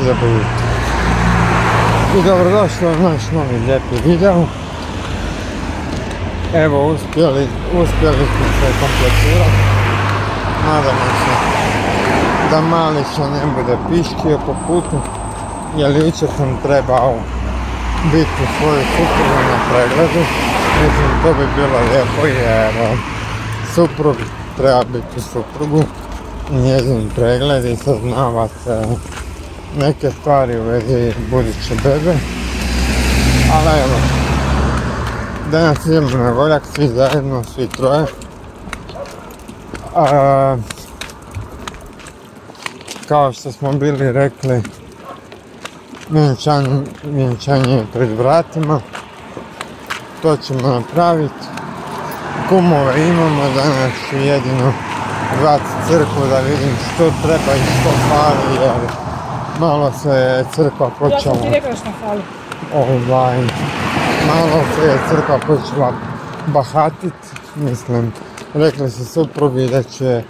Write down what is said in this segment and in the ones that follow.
Ljubaviti. I dobrodošli u naš novi lijepi video. Evo uspjeli, uspjeli smo se kompletirati. Nadamo se da Malića ne bude piškio po putu. Jer jučer sam trebao biti svoju suprugu na pregledu. Mislim to bi bilo lijepo jer suprug treba biti suprugu njezin pregled i saznavati neke stvari u vezi buduće bebe. Ali evo, danas idemo na goljak svi zajedno, svi troje. kao što smo bili rekli, vjenčanje je pred vratima. To ćemo napraviti. Kumove imamo danas jedino vrat crkvu da vidim što treba i što fali jer malo se je crkva počela... Ja sam ti rekla što fali. Ovaj, malo se je crkva počela bahatit, mislim, rekli su suprugi da će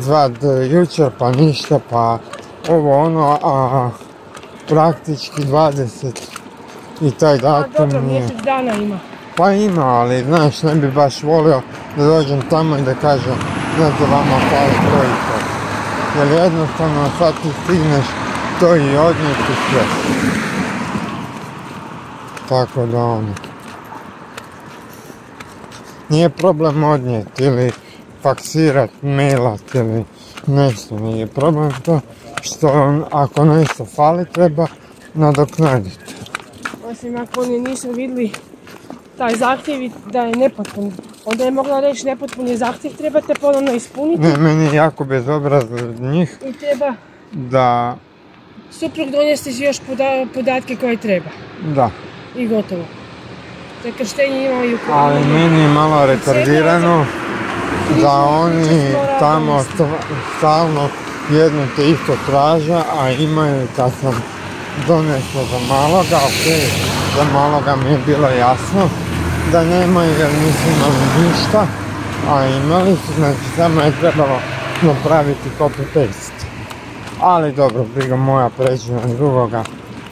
zvad jučer pa ništa pa ovo ono, a praktički 20 i taj datum A dobro, mjesec dana ima. Pa ima, ali znaš, ne bi baš volio da dođem tamo i da kažem znate vama i to. Jer jednostavno sad ti stigneš to i odnijeti sve. Tako da ono. Nije problem odnijeti ili faksirat, mailat ili nešto. Nije problem to što ako nešto fali treba nadoknaditi. Osim ako oni nisu vidjeli taj zahtjev da je nepotpun. Onda je mogla reći nepotpun je zahtjev, trebate ponovno ispuniti. Ne, meni je jako bezobrazno od njih. I treba da... Suprug donesti još podatke koje treba. Da. I gotovo. Te krštenje imaju... Ali meni je malo retardirano da oni tamo stalno jedno te isto traža, a imaju kad sam donesla za maloga, ok, za maloga mi je bilo jasno da nemaju jer nisu imali ništa, a imali su, znači samo je trebalo napraviti copy-paste. Ali dobro, briga moja pređu na drugoga,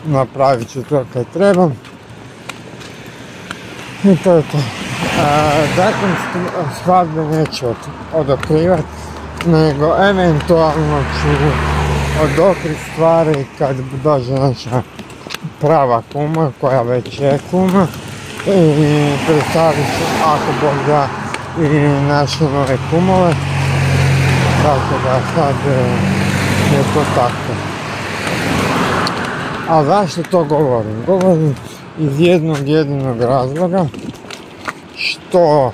napravit ću to kad trebam. I to je to. Datum svadbe neću odokrivat, nego eventualno ću odokriti stvari kad dođe naša prava kuma koja već je kuma i predstavit ću ako Bog da i naše nove kumove tako da sad e, je to tako a zašto to govorim? govorim iz jednog jedinog razloga što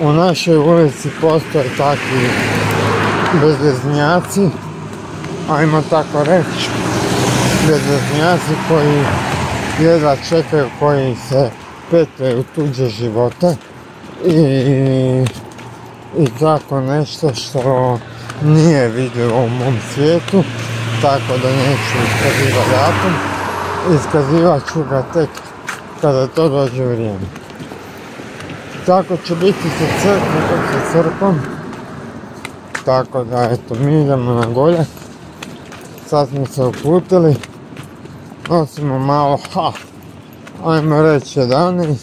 u našoj ulici postoje takvi bezveznjaci ajmo tako reći bezveznjaci koji jedva čekaju koji se pete u tuđe živote i, i tako nešto što nije vidljivo u mom svijetu tako da neću iskazivati datum. Iskazivat ću ga tek kada to dođe vrijeme. Tako će biti sa crkvom sa crkom tako da eto mi idemo na goljak sad smo se uputili. Nosimo malo, ha, ajmo reći 11,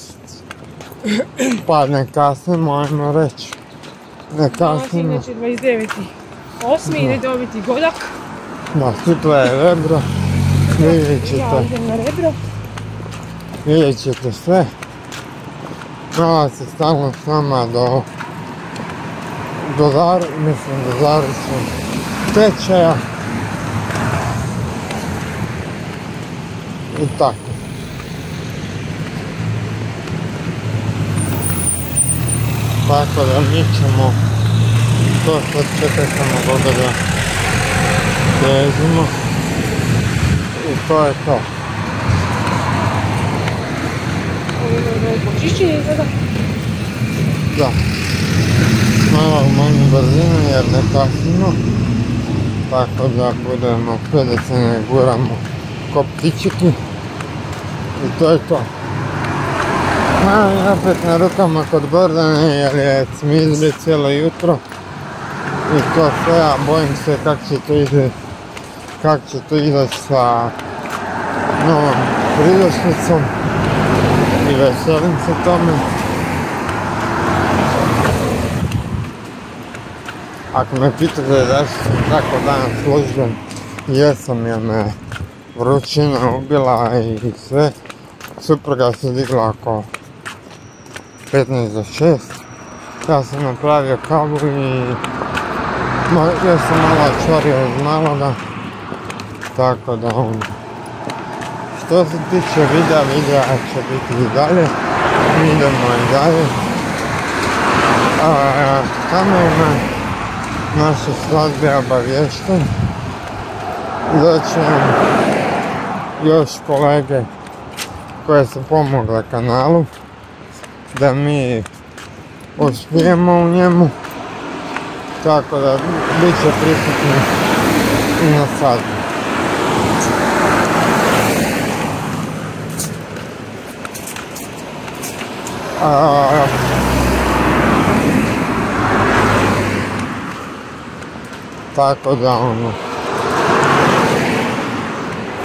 pa ne kasnimo, ajmo reći, ne kasnimo. Znači 29. Osmi ide dobiti godak. Da, sutra je rebro, vidjet ćete. Ja idem na rebro. Vidjet ćete sve. Mala se stalno s nama do, do zar, mislim do završnog tečaja. i tako. Tako da mi ćemo to sad čekaj samo da ga težimo i to je to. Da. Malo manju brzinu jer ne kasnimo. Tako da budemo se ne guramo koptičiki. I to je to. A, opet na rukama kod Gordane jer je cmizli cijelo jutro. I to sve, a bojim se kako će to izgledati kako će to izaći sa novom pridošnicom i veselim se tome. Ako me pitate zašto sam tako danas služben, jesam jer me vrućina ubila i sve. Supruga se digla oko 15 do 6. Ja sam napravio kavu i ja sam malo čvario od maloga. Tako da on... Što se tiče videa, videa će biti i dalje. Idemo i dalje. A, kamerman naše svadbe obavješten. Doće nam još kolege koje su pomogle kanalu da mi uspijemo u njemu tako da bit će prisutni i na. A, tako da ono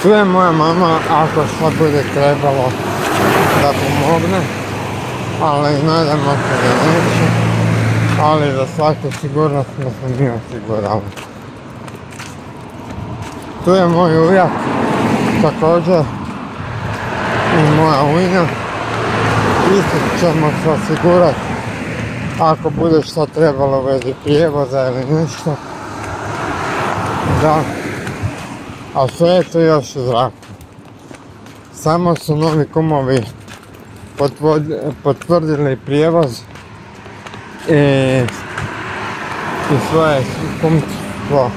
tu je moja mama ako što bude trebalo da pomogne ali nadamo se da neće ali za svaku sigurnost smo se mi osigurali tu je moj ujak također i moja ujna isto ćemo se osigurati ako bude što trebalo vezi prijevoza ili nešto. Da, a sve je to još u zraku. Samo su novi kumovi potvrdili prijevoz i, i svoje kumstvo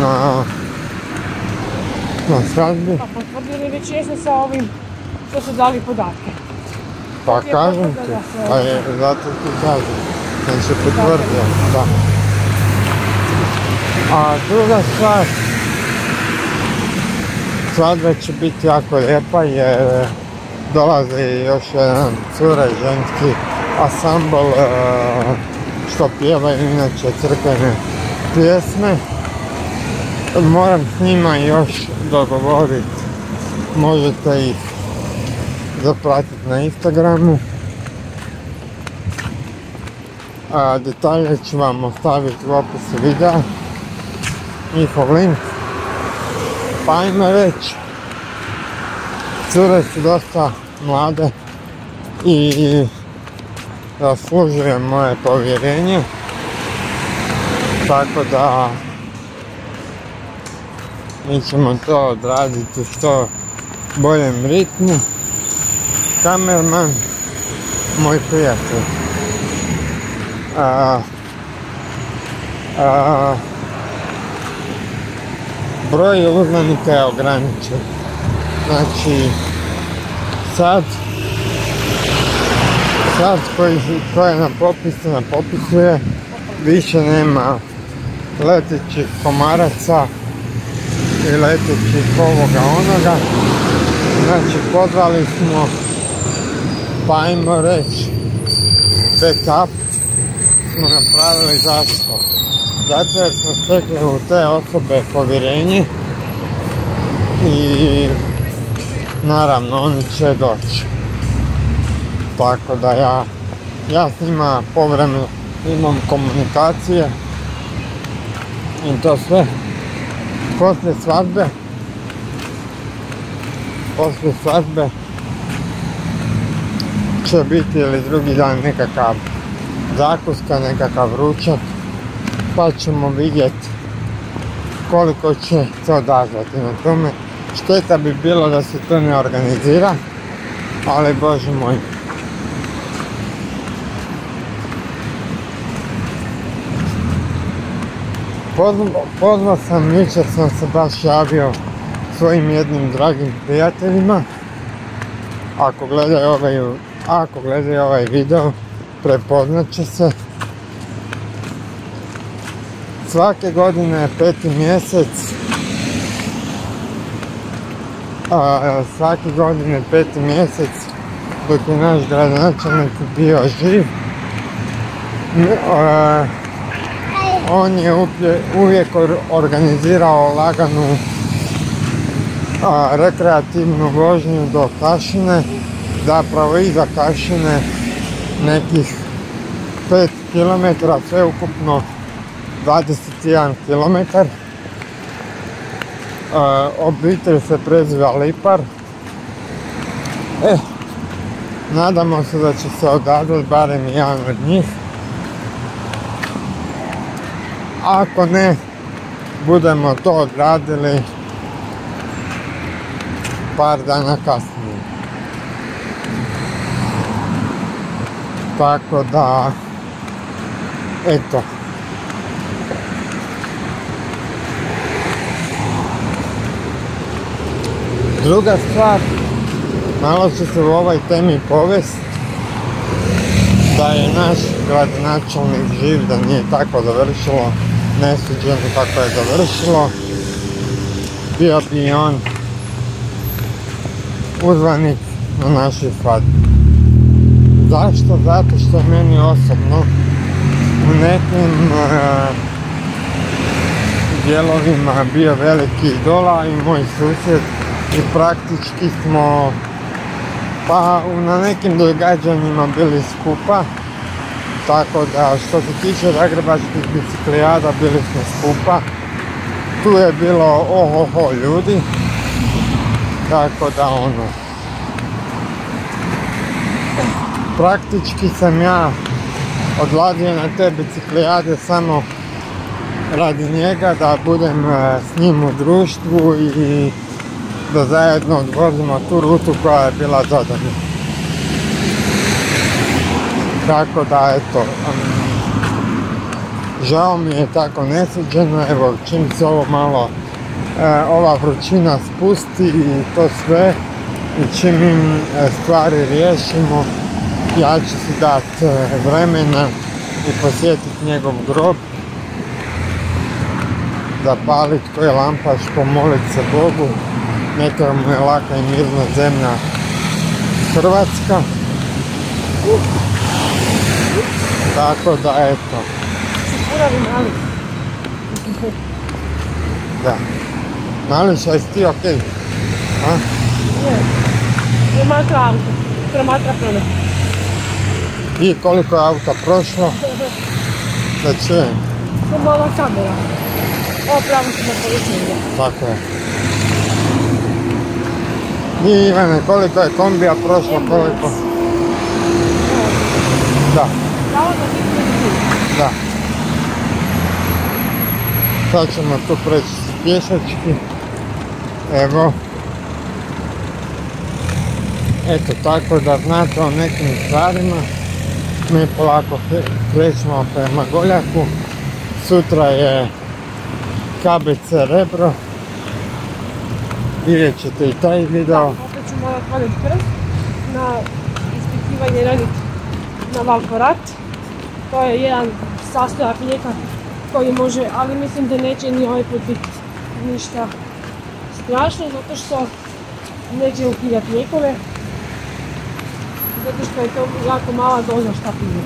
na, na svadbi. Pa potvrdili već jesu sa ovim što su dali podatke. Pa kažem ti, pa je, zato ti kažem. Znači potvrdio, da. A druga stvar, svadba će biti jako lijepa jer dolazi još jedan cure ženski asambl e, što pjevaju inače crkvene pjesme. Moram s njima još dogovoriti, možete ih zapratiti na Instagramu. A detalje ću vam ostaviti u opisu videa njihov link. Pa ajmo reći, cure su dosta mlade i zaslužuje moje povjerenje. Tako da mi ćemo to odraditi što boljem ritmu. Kamerman, moj prijatelj. A, a, broj uzmanika je ograničen. Znači, sad, sad koji, je na popisu, na popisu je, više nema letećih komaraca i letećih ovoga onoga. Znači, pozvali smo, pa ajmo reći, backup smo napravili zašto? Zato jer smo stekli u te osobe povjerenje i naravno oni će doći. Tako da ja, ja s njima povremeno imam komunikacije i to sve. Poslije svadbe, poslije svadbe će biti ili drugi dan nekakav zakuska, nekakav ručak pa ćemo vidjeti koliko će to odazvati na tome. Šteta bi bilo da se to ne organizira, ali bože moj. Pozvao sam, jučer sam se baš javio svojim jednim dragim prijateljima. Ako gledaju ovaj, ako gledaju ovaj video, prepoznat će se svake godine peti mjesec a, svake godine peti mjesec dok je naš gradonačelnik bio živ on je uvijek organizirao laganu a, rekreativnu vožnju do Kašine, zapravo iza Kašine nekih 5 km, sve ukupno 21 km. Obitelj se preziva Lipar. E, nadamo se da će se odazvati barem jedan od njih. Ako ne, budemo to odradili par dana kasnije. Tako da, eto. Druga stvar, malo ću se u ovoj temi povest, da je naš gradonačelnik živ, da nije tako završilo, nesuđeno kako je završilo, bio bi on uzvanik na našoj svadbi. Zašto? Zato što meni osobno u nekim uh, dijelovima bio veliki idola i moj susjed i praktički smo pa na nekim događanjima bili skupa tako da što se tiče zagrebačkih biciklijada bili smo skupa. Tu je bilo ohoho ljudi. Tako da ono. Praktički sam ja odlazio na te biciklijade samo radi njega da budem e, s njim u društvu i da zajedno odvozimo tu rutu koja je bila zadana. Tako da, eto, um, žao mi je tako nesuđeno, evo, čim se ovo malo, e, ova vrućina spusti i to sve, i čim im e, stvari riješimo, ja ću si dati e, vremena i posjetiti njegov grob, zapaliti koji lampaš, pomolit se Bogu neka mu je laka i mirna zemlja Hrvatska. Tako da, eto. mali. Da. Mališa, jesi ti okej? A? Ne. Promatra auto. Promatra promet. I koliko je auta prošlo? Da čujem. To mala kamera. Ovo pravo se na policiju. Tako je. I Ivane, koliko je kombija prošlo, koliko? Da. Da. Sad ćemo tu preći pješački. Evo. Eto tako da znate o nekim stvarima. Mi polako krećemo prema Goljaku. Sutra je KBC Rebro. Vidjet ćete i taj video. opet ću morat vadit krv na ispitivanje radit na valporat. To je jedan sastojak lijeka koji može, ali mislim da neće ni ovaj put biti ništa strašno, zato što neće ukidati lijekove. Zato što je to jako mala doza šta pije.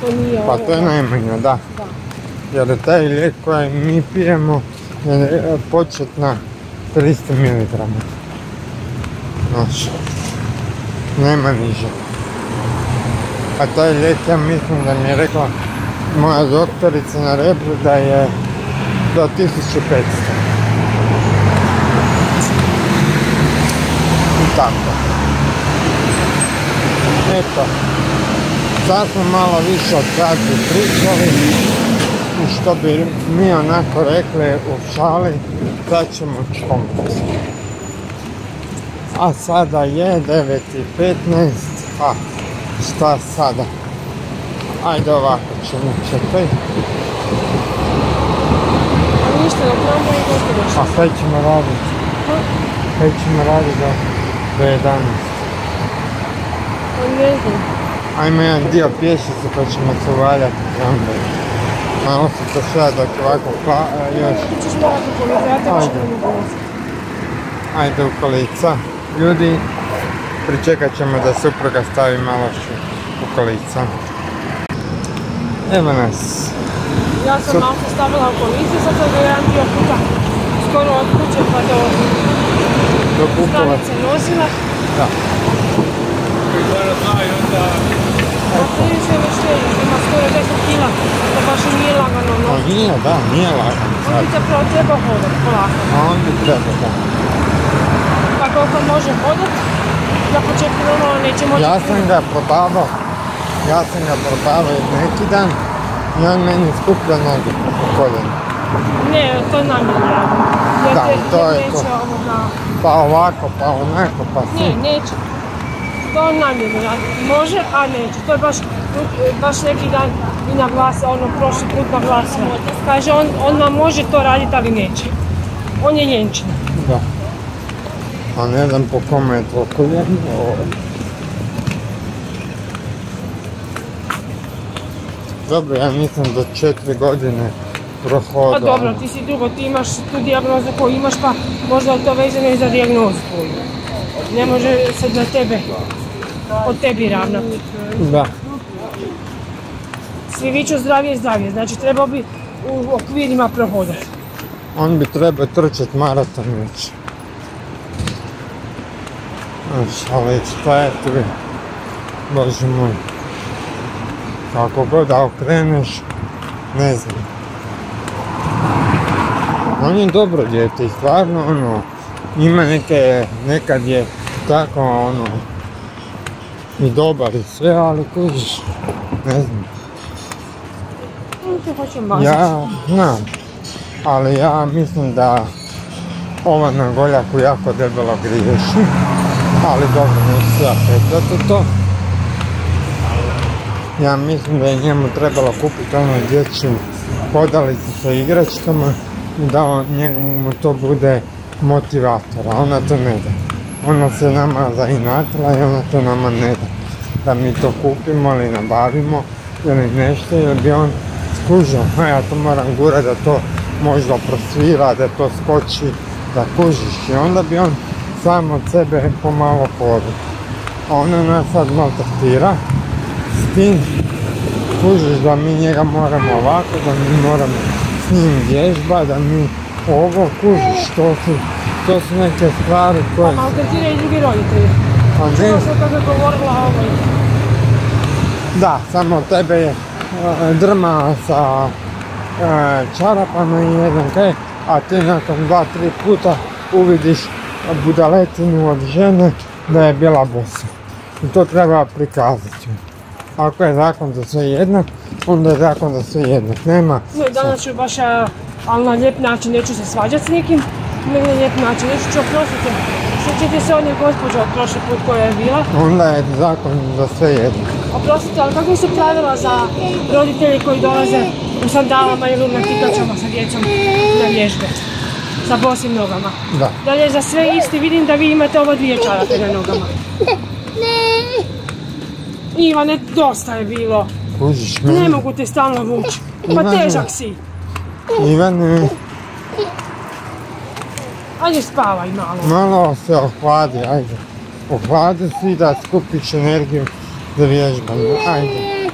To nije Pa to je najmanja, da. Da. Jer taj lijek koji mi pijemo je početna 300 mg. Znači, nema niže. A taj lijek ja mislim da mi je rekla moja doktorica na Rebru da je do 1500. I tako. Eto, sad smo malo više od bi pričali što bi mi onako rekli u šali, sad ćemo čkompati. A sada je 9.15, a šta sada? Ajde ovako ćemo čekaj. A ništa, da probamo i gotovo. A kaj ćemo raditi? Kaj ćemo raditi do, do 11? Pa ne znam. Ajmo jedan dio pješice pa ćemo se uvaljati u tramvaj. Malo se to sve dok ovako e, još. Ti ćeš morat u kolica, ja te Ajde. više ne mogu ulaziti. Ajde u kolica. Ljudi, pričekat ćemo da supruga stavi malo kolica. Evo nas. Ja sam auto stavila u kolici, sad sam ga jedan dio puta skoro od kuće pa do do stanica nosila. Da. A prilično već teži, ima skoro 10 kila, to baš i nije lagano Pa nositi. nije, da, nije lagano On bi zapravo treba hodat polako. A on bi treba, da. Pa koliko može hodat, za početku normalno neće moći Ja sam ga probavao, ja sam ga probavao neki dan i on meni skuplja noge po koljenu. Ne, to namjerno radim. Jer Da, te, to je neće to. ovoga... Pa ovako, pa onako, pa Ne, svi. neće. To namjerno radi. Može, a neće. To je baš, baš neki dan i naglasio, ono prošli put naglasio. Kaže, on, on vam može to raditi, ali neće. On je ljenčina. Da. A ne znam po kome je to. Dobro, ja mislim do četiri godine prohoda. Pa dobro, ti si drugo, ti imaš tu dijagnozu koju imaš, pa možda je to vezano i za dijagnozu koju. Ne može se na tebe, od tebi ravnati. Da. Svi viču zdravije, zdravije, znači trebao bi u okvirima prohodati. On bi trebao trčat maraton već. Tu? Bože moj. Kako god da okreneš, ne znam. On je dobro dijete i stvarno ono, ima neke, nekad je tako ono, i dobar i sve, ali kužiš, ne znam. Ja znam, ali ja mislim da ova na goljaku jako debelo griješi, ali dobro, neću ja to. Ja mislim da je njemu trebalo kupiti onu dječju hodalicu sa igračkama i da njemu to bude motivator, a ona to ne da. Ona se nama zainatila i ona to nama ne da. Da mi to kupimo ili nabavimo ili nešto, jer bi on skužio, a ja to moram gura da to možda prosvira, da to skoči, da kužiš. I onda bi on sam od sebe pomalo hodio. A ona nas sad maltretira s tim, kužiš da mi njega moramo ovako, da mi moramo s njim vježba, da mi ovo kužiš, to su, to su neke stvari Pa koje... maltretira i drugi roditelji. Pa ne, Čuo sam kako je govorila ovaj. Da, samo tebe je e, drma sa e, čarapama i znam kaj, a ti nakon dva, tri puta uvidiš budaletinu od žene da je bila bosa. I to treba prikazati. Ako je zakon za sve jednak, onda je zakon za sve jednak. Nema, No, danas ću baš, ali na lijep način, neću se svađati s nikim, nego na lijep način, neću ću oprostiti. Sjećate se onih gospođa od prošli put koja je bila. onda je zakon za sve jednak. Oprostite, ali kakve su pravila za roditelje koji dolaze u sandalama ili u natikačama sa djecom na vježbe? Sa bosim nogama. Da. Da li je za sve isti? Vidim da vi imate ovo dvije čarape na nogama. Ivane, dosta je bilo. Kužiš Ne meni. mogu te stalno vući. Pa težak si. Ivane, Ajde spavaj malo. malo se ohladi, ajde. Ohladi si da skupiš energiju za vježbanje, ajde.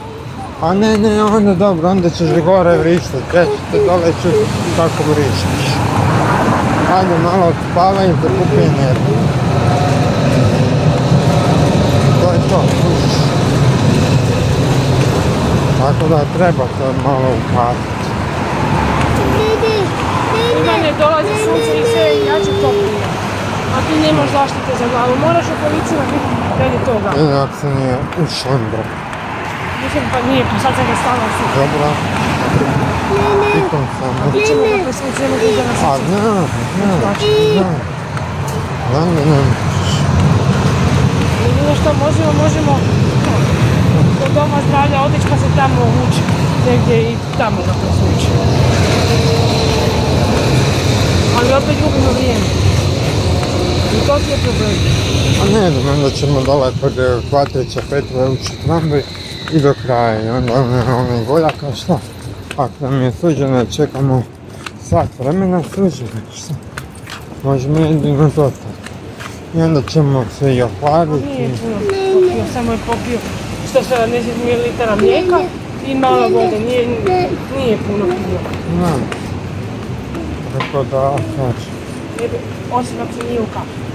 A ne, ne, onda dobro, onda ćeš gore vrištati, ja ću te dole čuti kako vrištiš. Ajde, malo odspavaj i zakupi energiju. To je to. Tako da treba to malo upaziti. Ivane, dolazi sunce i sve jače toplije. A ti nemaš zaštite za glavu. Moraš u biti radi toga. Inak se nije u šondro. Mislim pa nije, pa sad sam ga stavila su. Dobro. Pa nas A znam, znam, znam. Znam da što možemo, možemo do doma zdravlja otići pa se tamo ući. Negdje i tamo ga poslući. Ali opet gubimo vrijeme. I to je problem. A ne znam, onda ćemo dole kod eh, Kvatrića Petra ući i do kraja. Onda onaj goljaka, šta? Ako nam je suđeno, čekamo sat vremena suđeno, šta? Možemo jedino tako. I onda ćemo se i ohladiti. Nije puno popio, samo je popio 170 ml mlijeka i malo vode, nije, nije puno pio. Znam. Tako da, znači, Osim ako se nije ukapio.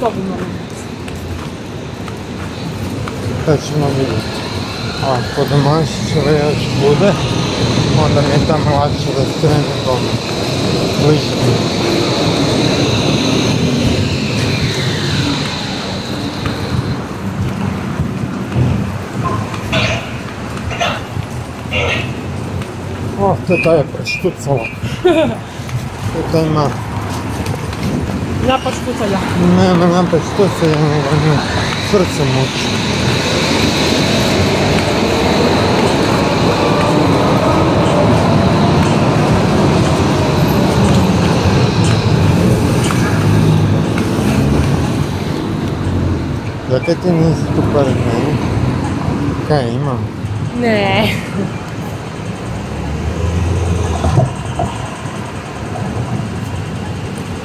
To bi moglo biti. Sad ćemo vidjeti. Ako domaćićeva još bude, onda mi je tamo lakše da skrenem doma. Bliže mi je. O, teta je preštucala. Teta ima, Napad štucalja. nema napad štucanja, nego nju srce muči. Zakaj ti nisi tu pored mene? Kaj imam? Ne.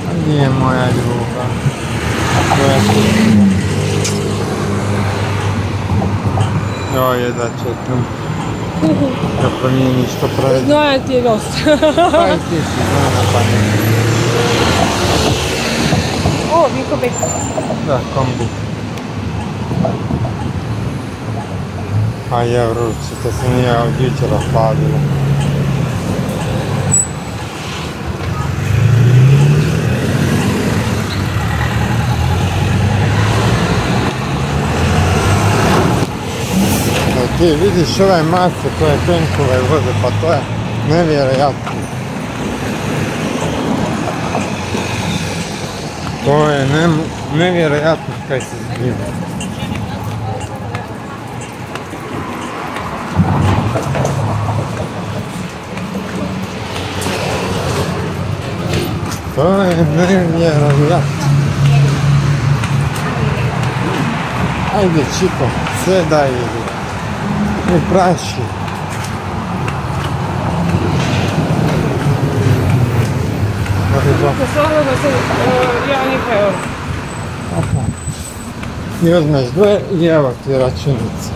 A Nije moja ljubav. Tvoja ljubav. Joj, jedva čekam. Kako nije ništa pravedno. Znoja ti je dosta. Pa i ti si znana pa ne. o, Vinko Bek. Da, kombu. A je vruće, to se nije od jučera hladilo. Ti vidiš ovaj mase koje tenkove voze, pa to je nevjerojatno. To je nevjerojatno kaj se zbiva. To je nevjerojatno. Ajde Čiko, sve daj ili. Ne praši. Dobro. Da se ono da se uh, ja neka euro. Aha. I uzmeš dve i evo ti računica.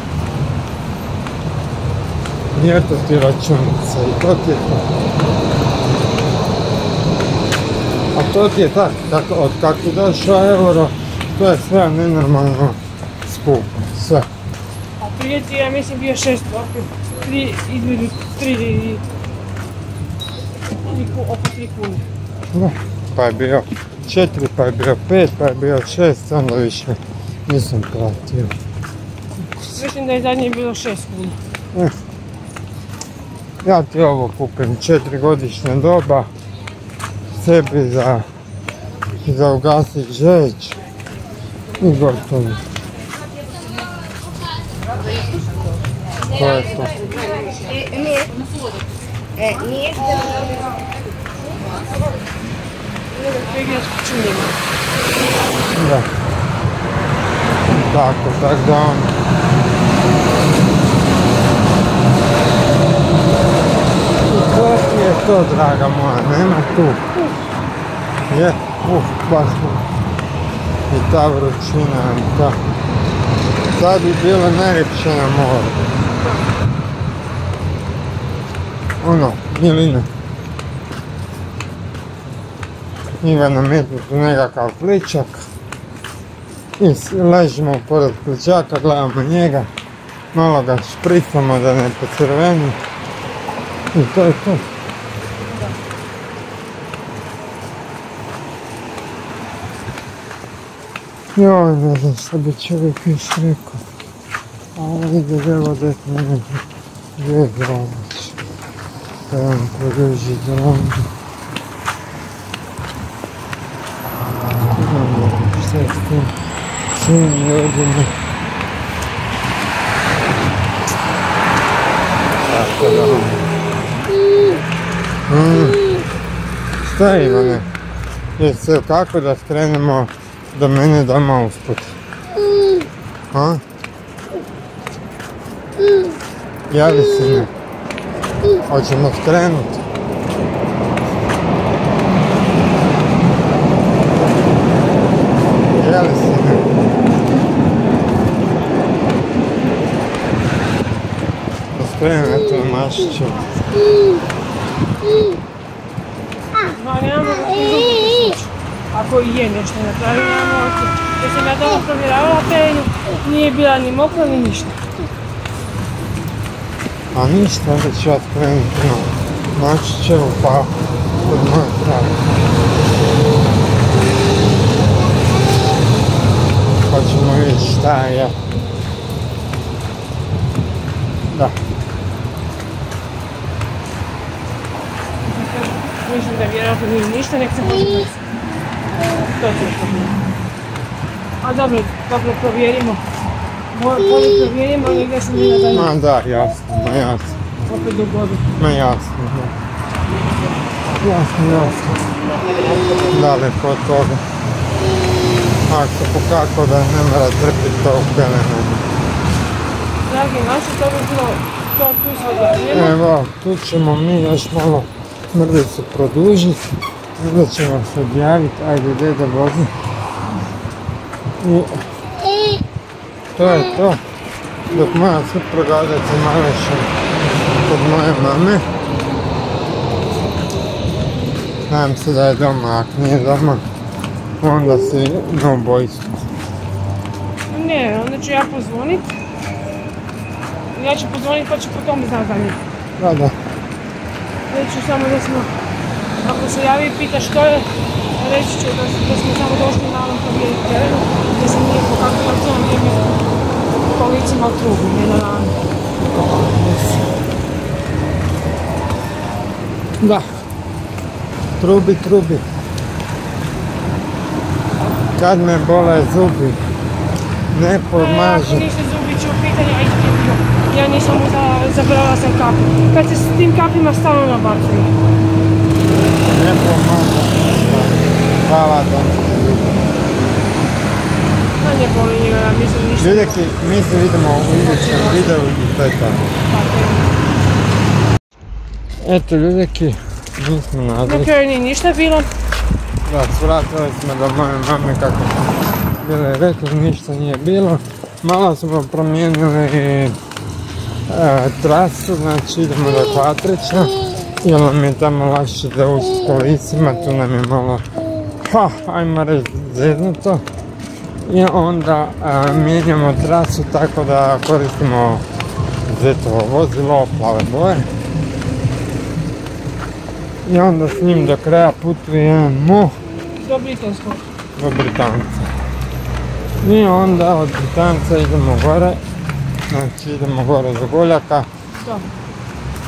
I eto ti računica i to ti je ti tak, tako, od kako je došao euro, to je sve nenormalno skupo, sve. A prije ti je, ja mislim, bio šest, opet tri, između tri i... oko tri kune. Da. Pa je bio četiri, pa je bio pet, pa je bio šest, onda više nisam platio. Mislim da je zadnje bilo šest kuna. Ja ti ovo kupim, četiri godišnja doba, sebi za, za ugasit žeć i gotovo. To je to. Da. Tako, tak da on... I to ti je to, draga moja, nema tu. Je, uf, baš. I ta vrućina, i ta... Sad bi bilo najljepše na moru. Ono, ili ne. Ima na tu nekakav pličak. I ležimo pored pličaka, gledamo njega. Malo ga špricamo da ne pocrveni. I to je to. Joj, ne znam šta bi čovjek još rekao. A ovo ide evo da mene dvije gromač. Da vam produži drondu. Šta je s tim? Svim ljudima. Tako da. Mm. Šta Ivane? Jesi kako da skrenemo do mene doma usput? A? Javi se mi. Hoćemo skrenuti. Jeli se mi. Da skrenem ako i je nešto oči. Jer sam ja doma provjeravala perenju, nije bila ni mokra ni ništa. A ništa, onda ću ja krenuti na Mačićevu pa kod moje krave. Pa ćemo vidjeti šta je. Da, Mislim da vjerojatno nije ništa, nek se može. To to. A dobro, dobro provjerimo. Mo- Bolje provjerimo, negdje se nije da ma da, jasno, ma jasno, opet dogodi. ma jasno, da. Jasno, jasno. Daleko od toga. Ako pokako da ne mora trpiti to u pelenama. Dragi naši, to bi bilo to tu sad Evo, tu ćemo mi još malo mrvicu produžiti. Onda ćemo se objaviti, ajde deda vozi. I to je to. Dok moja supruga ode se maleša kod moje mame. Nadam se da je doma, ako nije doma, onda si na ubojstvu. Ne, onda ću ja pozvonit. Ja ću pozvonit pa ću po tome znat za njih. Da, da. Reći ću samo da smo, ako se javi i pita što je, reći ću da, da smo samo došli na ovom provjeriti terenu, da se nije pokakala to, nije mi kolicima u trubu, ne na ranu. Da. Trubi, trubi. Kad me bole zubi, ne pomaže. nisu zubići u pitanju, aj ja nisam uzela, zabrala sam kapu. Kad se s tim kapima stalno nabacuje. Ne pomaže. ništa. Hvala da A ne ja mislim ništa. Ljudeki, mi se vidimo u idućem videu i to je to. Eto ljudeki, mi smo Na nazad. kraju nije ništa bilo. Da, svratili smo do moje mame kako bile rekli, ništa nije bilo. Malo smo promijenili e, trasu, znači idemo do Kvatrića. Jer nam je tamo lakše da s kolicima, tu nam je malo, ha, ajmo reći, zeznuto. I onda a, mijenjamo trasu tako da koristimo zetovo vozilo plave boje. I onda s njim do kraja putujemo Do britanskog. do Britanca. I onda od Britanca idemo gore, znači idemo gore do Goljaka. Da.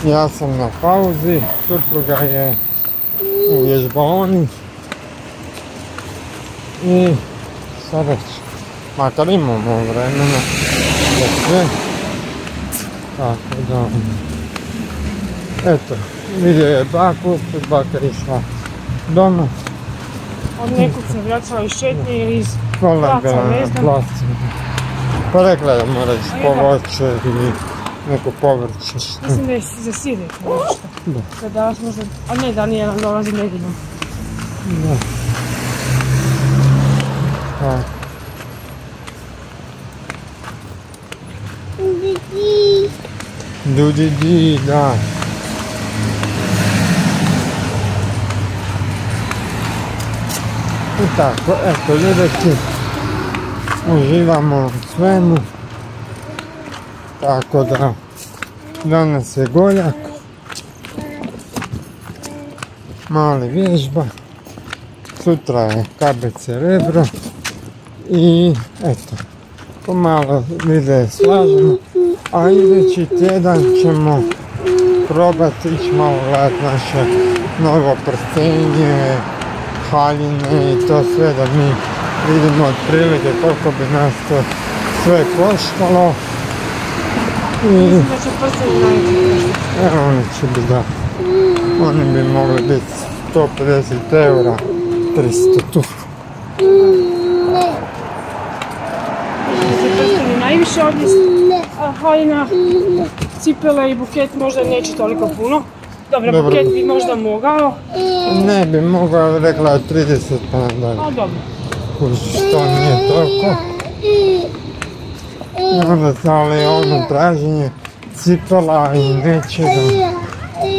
Ja sam na pauzi, supruga je u vježbaoni. I šta reći, makar imamo vremena za sve. Tako da, eto, vidio je baku, usput baka je išla doma. Od nekog se vraćala iz šetnje ili iz... Placa, ne na znam. Pa rekla da mora ići A je po da. voće ili neko povrće. Mislim da je za sir rekla nešto. Da. Da danas možda... A ne, da nije dolazi nedjeljom. Da. Tak. Dudi di, da. I tako, eto ljudeki, uživamo u svemu. Tako da, danas je goljak, mali vježba, sutra je KBC Rebro. I eto, pomalo vide slažemo, a idući tjedan ćemo probati ići malo gledat naše novo prstenje, haljine i to sve da mi vidimo otprilike koliko bi nas to sve koštalo. Da će najveći koštati. evo oni će biti da, oni bi mogli biti 150 eura, 300 tu. Da najviše ovdje a haljina, cipele i buket možda neće toliko puno. Dobro, Dobro. buket bi možda mogao, Ne bi mogao, rekla je 30 pa nadalje. a dobro. Kužiš, to nije toliko. I onda stali ono traženje cipela i nečega.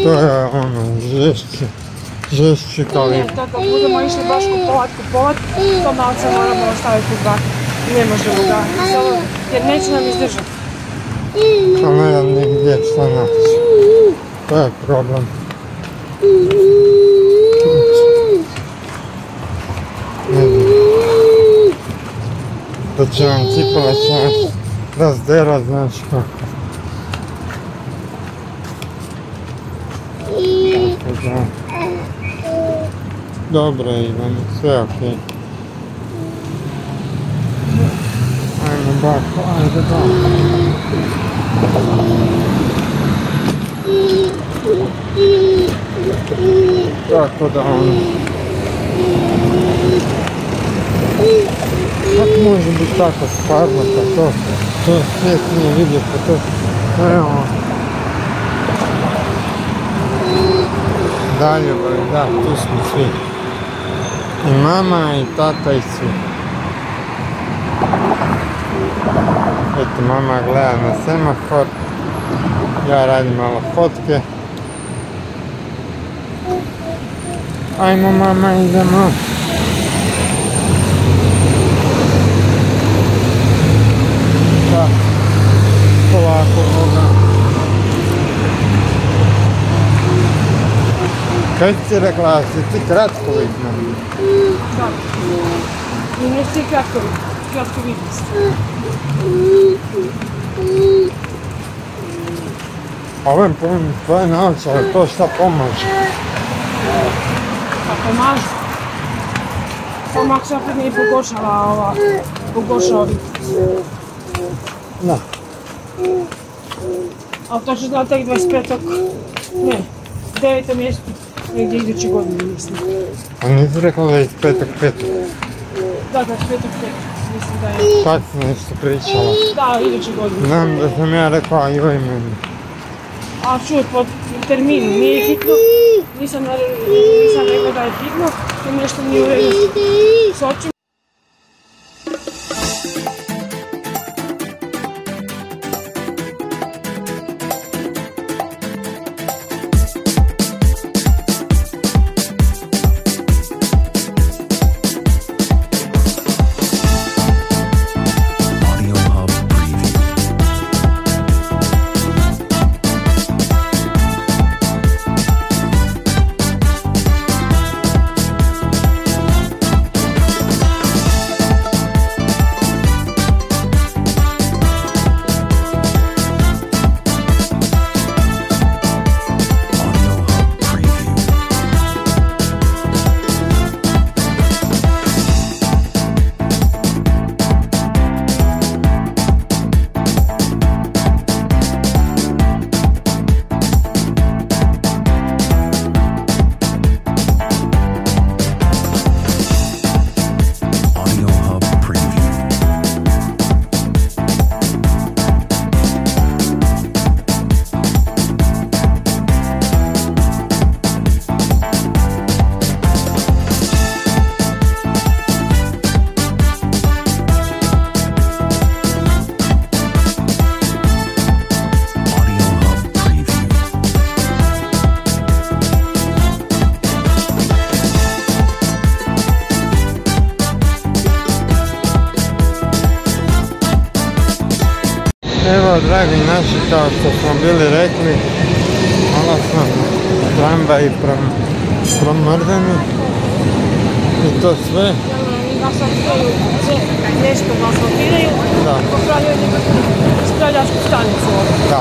To je ono žešće žešći kao i... to kad budemo išli baš kupovat, kupovat, to malce moramo ostaviti dva. Ne možemo ga, samo- jer neće nam izdržati. A ne znam ni gdje šta naći. To je problem. Ne znam. To će vam cipala će nas razdera, znaš kako. Tako da. Dobro Ivan, sve okej. Ajmo bako, ajde bako. Tako da ono... Kako može biti tako stvarno kad to, to svijet nije vidio pa to... Evo. Dalje, bre, da, tu smo svi. I mama, i tata, i svi. Eto, mama gleda na semafor. Ja radim malo fotke. Ajmo mama, idemo. Da, polako Boga. Kaj si rekla, si ti kratko vidna? Da. I ne svi kratko, kratko vidjeti. Ove pojim tvoje naočale, to šta pomaže? Pa pomažu. Pomak se opet nije pogoršala ova, pogoršao vid. Da. Ali to ću znati tek 25. Ne, 9. mjesecu, negdje iduće godine mislim. A nisi rekla da je iz petog petog? Da, 25. mislim da je. Sad si nešto pričala. Da, iduće godine. Znam da sam ja rekla joj meni. A čuj, po terminu, nije hitno. Nisam, nisam rekla da je hitno, to nešto nije u redu s očima. Naši, kao što smo bili rekli, malo smo tramvaj prom, promrdeni i to sve, asfaltiraju, nešto asfaltiraju, da, popravljaju ispravljačku stanicu. da.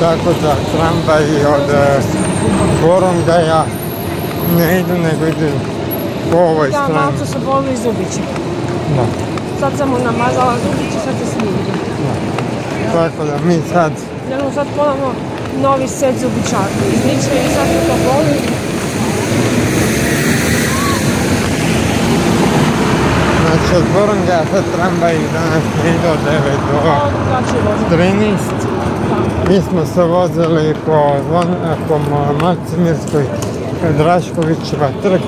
Tako da tramvaj od e, Korongaja ne idu, nego idu po ovoj Da, strani. malce su boli zubići. Da. Sad sam mu namazala zubići, sad se snimio. Tako da mi sad Idemo sad ponovno novi set zubičaka. Izlično i sad to boli. Znači od Boronga sad tramvaj danas ne ide od 9 do A drugačije vozi. 13. Mi smo se vozili po, po Maksimirskoj Draškovićeva trg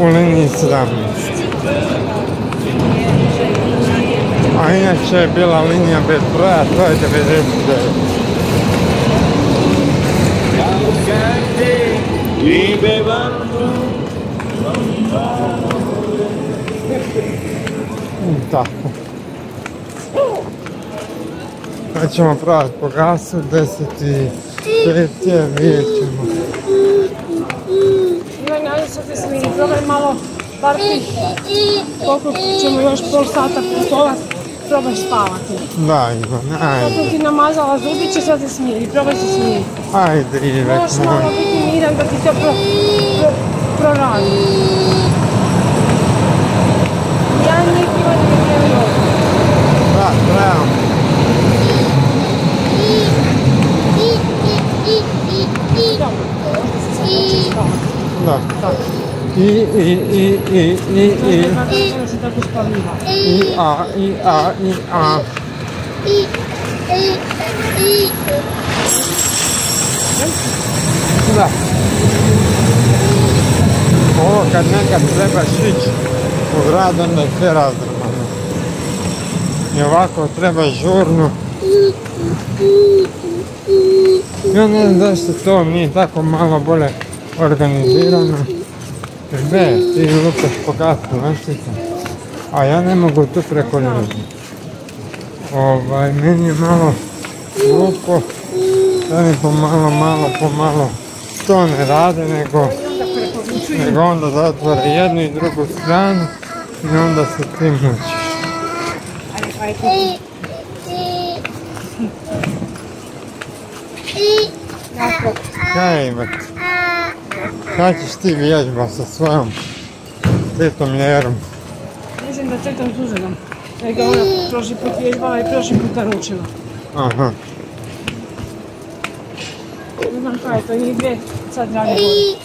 u liniji 17. A inače je bila linija bez broja, to je 99. I tako. Sad ćemo praviti po gasu, 10 i 5 je, vidjet ćemo. Ivan, ajde sad se smiri, probaj malo, bar tih, koliko ćemo još pol sata putovat, probaj spavati. Da, Ivan, ajde, Kako ti namazala zubiće, sad se smiri, probaj se smiriti. ajde Ivek Možeš malo biti miran da ti to pro, pro, proradi. Ja Ivan ne ovo. Da, se sad neće spavati. Da. I, i, i, i, i, i, Ovo kad nekad trebaš ići u grad, onda je sve razdrmano. I ovako treba žurno. Ja ne znam zašto to nije tako malo bolje organizirano. Be, ti lupaš po gasu, znaš to? A ja ne mogu tu preko ljudi. Ovaj, meni je malo glupo, da mi pomalo, malo, pomalo to ne rade, nego, nego onda zatvore jednu i drugu stranu i onda se ti mučiš. Kaj imat? Kaj ćeš ti vježba sa svojom petom mjerom? Da čekam Suzanom. Jer ga ona prošli put vježbala i prošli put naručila. Aha, Ne znam kaj je to, njih dvije sad radi gore.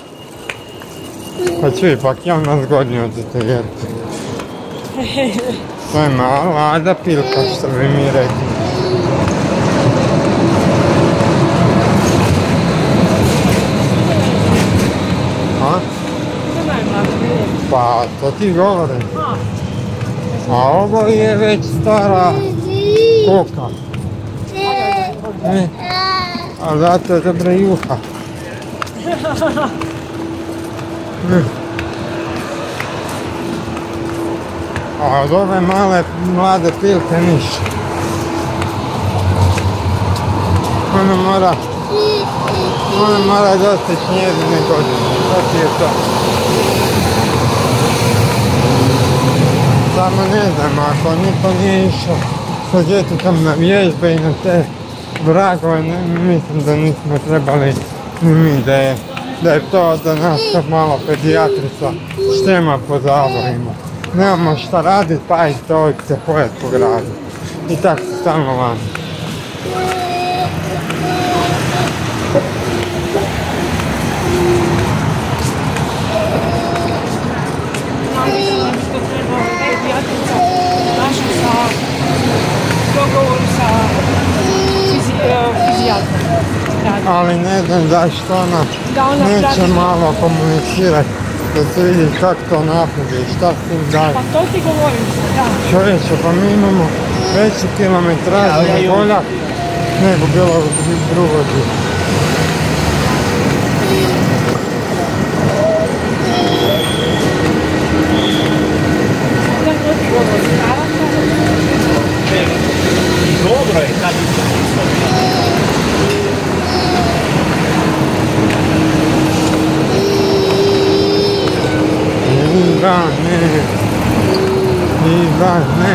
pa čuj, od te. To je mala Ada pilka, što bi mi rekli. Pa, to ti govorim. A, ovo je već stara koka. E, a zato je dobra juha. E. A od ove male mlade pilke ništa. Ona mora, ona mora dostići njezine godine. To ti je to. Samo ne znam, ako niko nije išao sa djetetom na vježbe i na te vragove, ne, mislim da nismo trebali ni mi da je, da je to da nas kao malo pedijatrica štema po zaborima. Nemamo šta radit, pa i se pojat po gradu. I tako stalno vani. znam mislim da bi to trebalo pedijatrica naša sa dogovoru sa fizi, e, fizijatrom. radi. Ali ne znam zašto ona Da ona neće malo komunicirati, da se vidi kako to šta s tim daje. Pa to ti govorim da. Čovječe, pa mi imamo veći kilometražu na nego bilo drugo djelo. Da, to ti govorim. Dobro je kad Ivane, Ivane.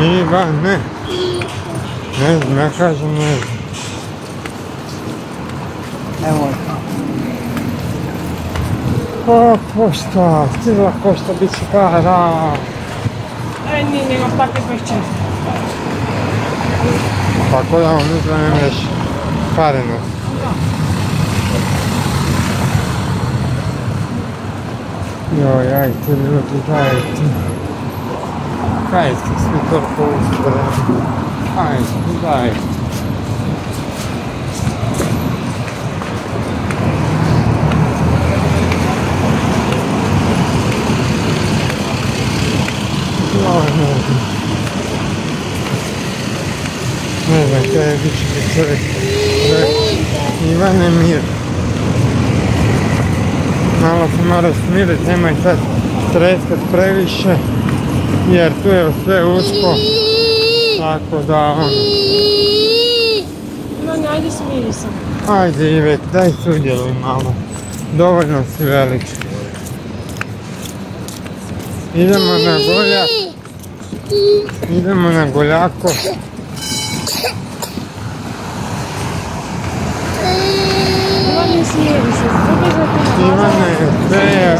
Ivane. Ne znam, ja kažem ne znam. Evo, O, košta, stigla košta bit će para. E, nije nego takve 24. Pa ko da vam unutra ne mreš pare nosi. Joj, ajte ljudi, dajte. Kaj ste svi toliko usporeni? Ajde, dajte. Joj, ljudi. Ne znam kaj bi će mi čovjek rekao. Ivane mir. Malo se mora smirit, nemoj sad treskat previše, jer tu je sve usko, tako da on... Ivane, ajde smiri se. Ajde Ivet, daj sudjeluj malo. Dovoljno si velik. Idemo na goljak. Idemo na goljako. Ivane, smiri se. Drugi za te Ivane, sve je,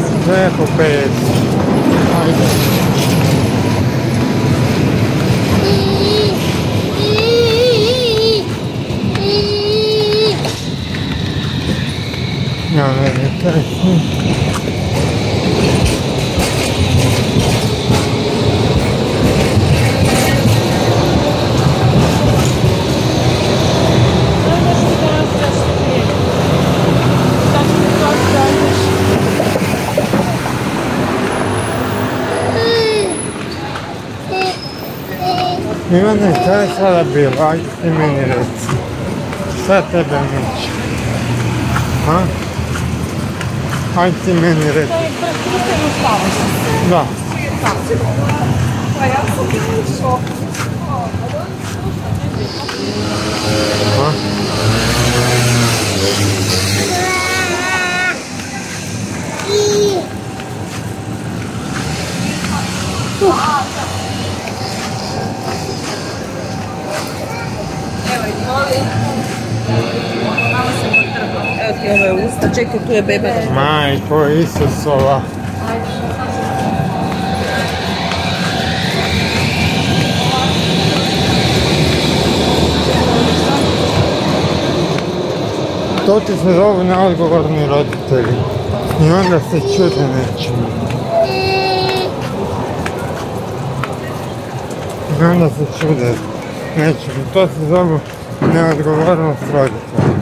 Ivane, šta je sada bilo? Ajde ti meni reci. Šta tebe muči? Ha? Ajde ti meni reci. To je prepušteno spavaš. Da. Pa ja sam bila u šoku. Ha? Evo ti ove usta, čekaj, tu je beba. Majko Isusova. To ti se zovu neodgovorni roditelji. I onda se čude nečemu. I onda se čude nečemu. To se zovu neodgovornost roditelja.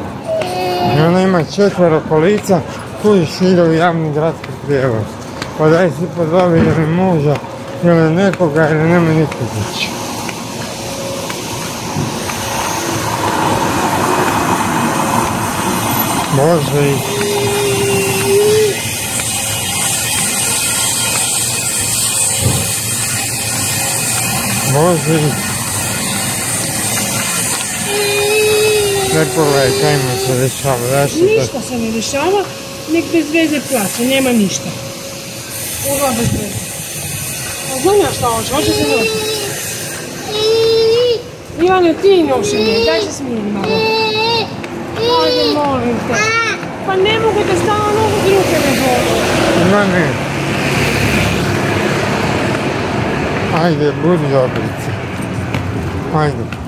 I ona ima četvero kolica, kužiš ide u javni gradski prijevoz. Pa daj si pozovi ili muža, ili nekoga, ili nema niko ići. Može i... Može i... Ne pogledaj kaj mu se dešava, da što to... Ništa se ne dešava, nek bez veze plaće, nema ništa. Ova bez veze. A znam ja šta hoće, hoće se nositi. Ivane, ti noši nje, daj se smiri malo. Ajde, molim te. Pa ne mogu te stalno nogu ruke ne boli. Ivane. Ajde, budi dobrica. Ajde.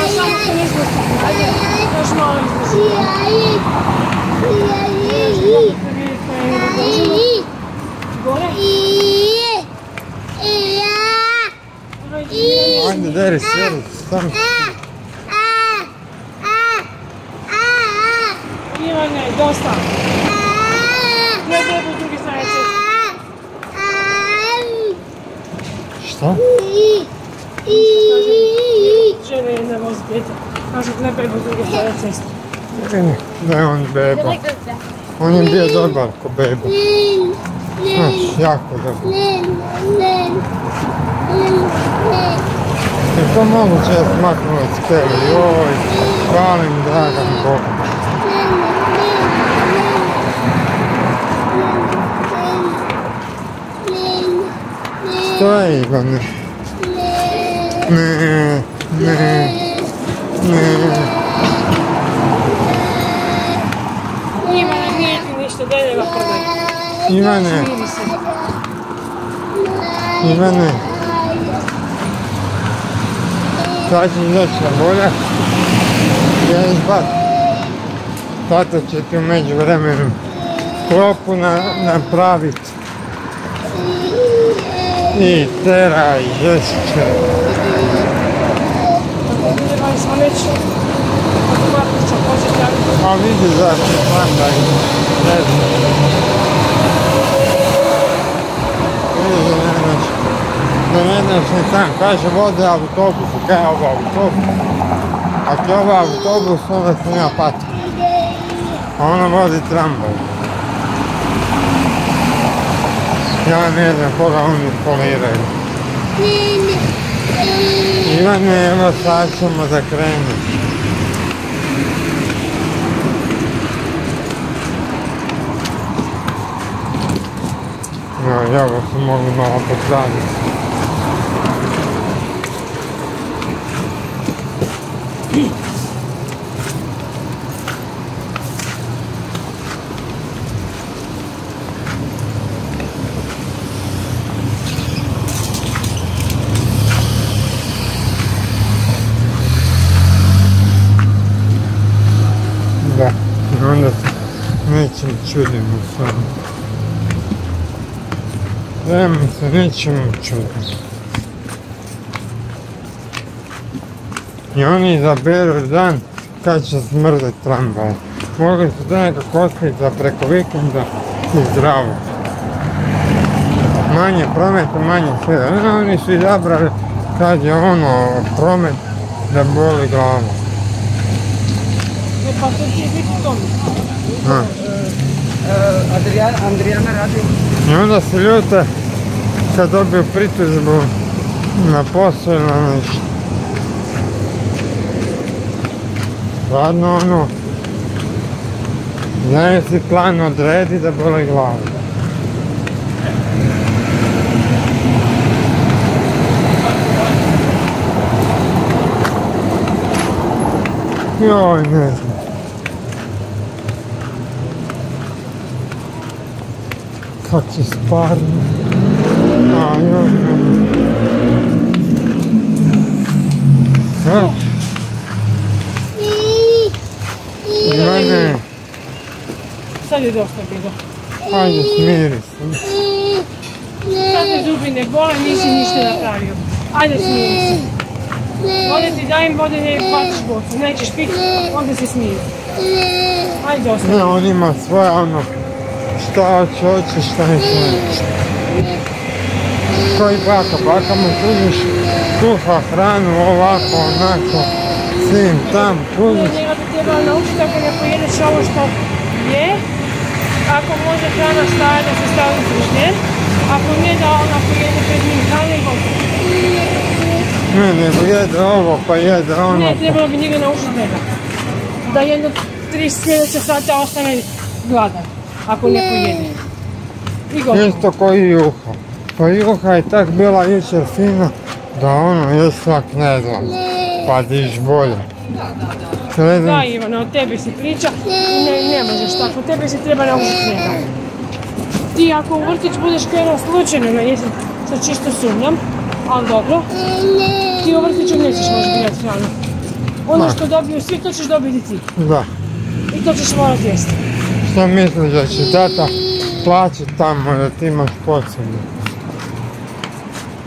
Da. Ivane, samo se ne izgledati. Ajde, još malo izgledati. Gore? Ajde, Ajde, deri sjedi, stani. Ivane, dosta. Ne bebu s druge strane ceste. Šta? Žene jedna vozi djete. Kažu ne s druge strane. Vidi, da je on beba. On je bio dobar ko beba. Znaš, jako dobar. Je to moguće da smaknu od skele? Joj, hvalim dragam Bogu. Što je Ivane? Ne, ne, ne. Ivane, nije ti ništa, daj ga pogledaj. Ivane. Ivane. Sad ćeš doći na bolje. Ja izbat. Tata će ti u međuvremenu klopu na, napravit. I teraj, žešće. Smo već od Markića početi javiti. A vidi zašto znam da je. Ne znam. stigneš ni sam, kaže vode autobus, kaj je ovo autobus? Ako je ovo autobus, onda sam ja patio. A ona vozi tramvaj. Ja ne znam koga oni poliraju. Ivane, evo sad ćemo da krenemo. Ja, evo se mogu malo pozdraviti. Da, i onda se nečem čudimo samo. Treba se nečemu čuditi. I oni izaberu dan kad će smrditi tramvaj. Mogli su to nekako ostaviti za preko vikenda i zdravo. Manje prometa, manje sve. Ne, oni su izabrali kad je ono promet da boli glava. E pa to će biti to. Ha. Adriana, radi. I onda se ljute kad dobiju pritužbu na posao na nešto. Stvarno ono, znaju si plan odredi da boli glava. Joj, ne znam. Kak će sparno. A, joj. Ha? Ivane, Sad je dosta bilo. ajde smiri se. Sad te zubi ne bole, nisi ništa napravio. Ajde smiri se. Vode ti dajem, vode ne hvatiš bocu. Nećeš piti, onda se smiri. Ajde dosta. Ne, on ima svoje ono, šta hoće, šta neće, neće. Koji baka, baka mu kužiš, kuha hranu ovako, onako, sin tam, kužiš. njega bi trebala naučiti ako ne pojedeš ovo što je. Ako može hrana staje da se stavi u frižder. Ako ne da ona pojede pred njim hrane i gotovo. Ne, nego jede ovo, pa jede ono. Ne, trebalo bi njega naučiti. Da jedno tri sljedeća sata ostane gladan. Ako ne pojede. I. Isto koji juha. Pa juha je tak bila jučer fina, da ono je svak ne znam, pa diš bolje. Ne Da znam, Ivana, o tebi se priča i ne, ne možeš tako, tebi se treba naučiti. Ti ako u vrtić budeš krenuo slučajno na jesen, što čisto sumnjam, ali dobro, ti u vrtiću nećeš moći birati hranu. Ono Da. što dobiju svi, to ćeš dobiti ti. da. I to ćeš morati jesti. Što misliš da će tata plaćat tamo da ti imaš posebno?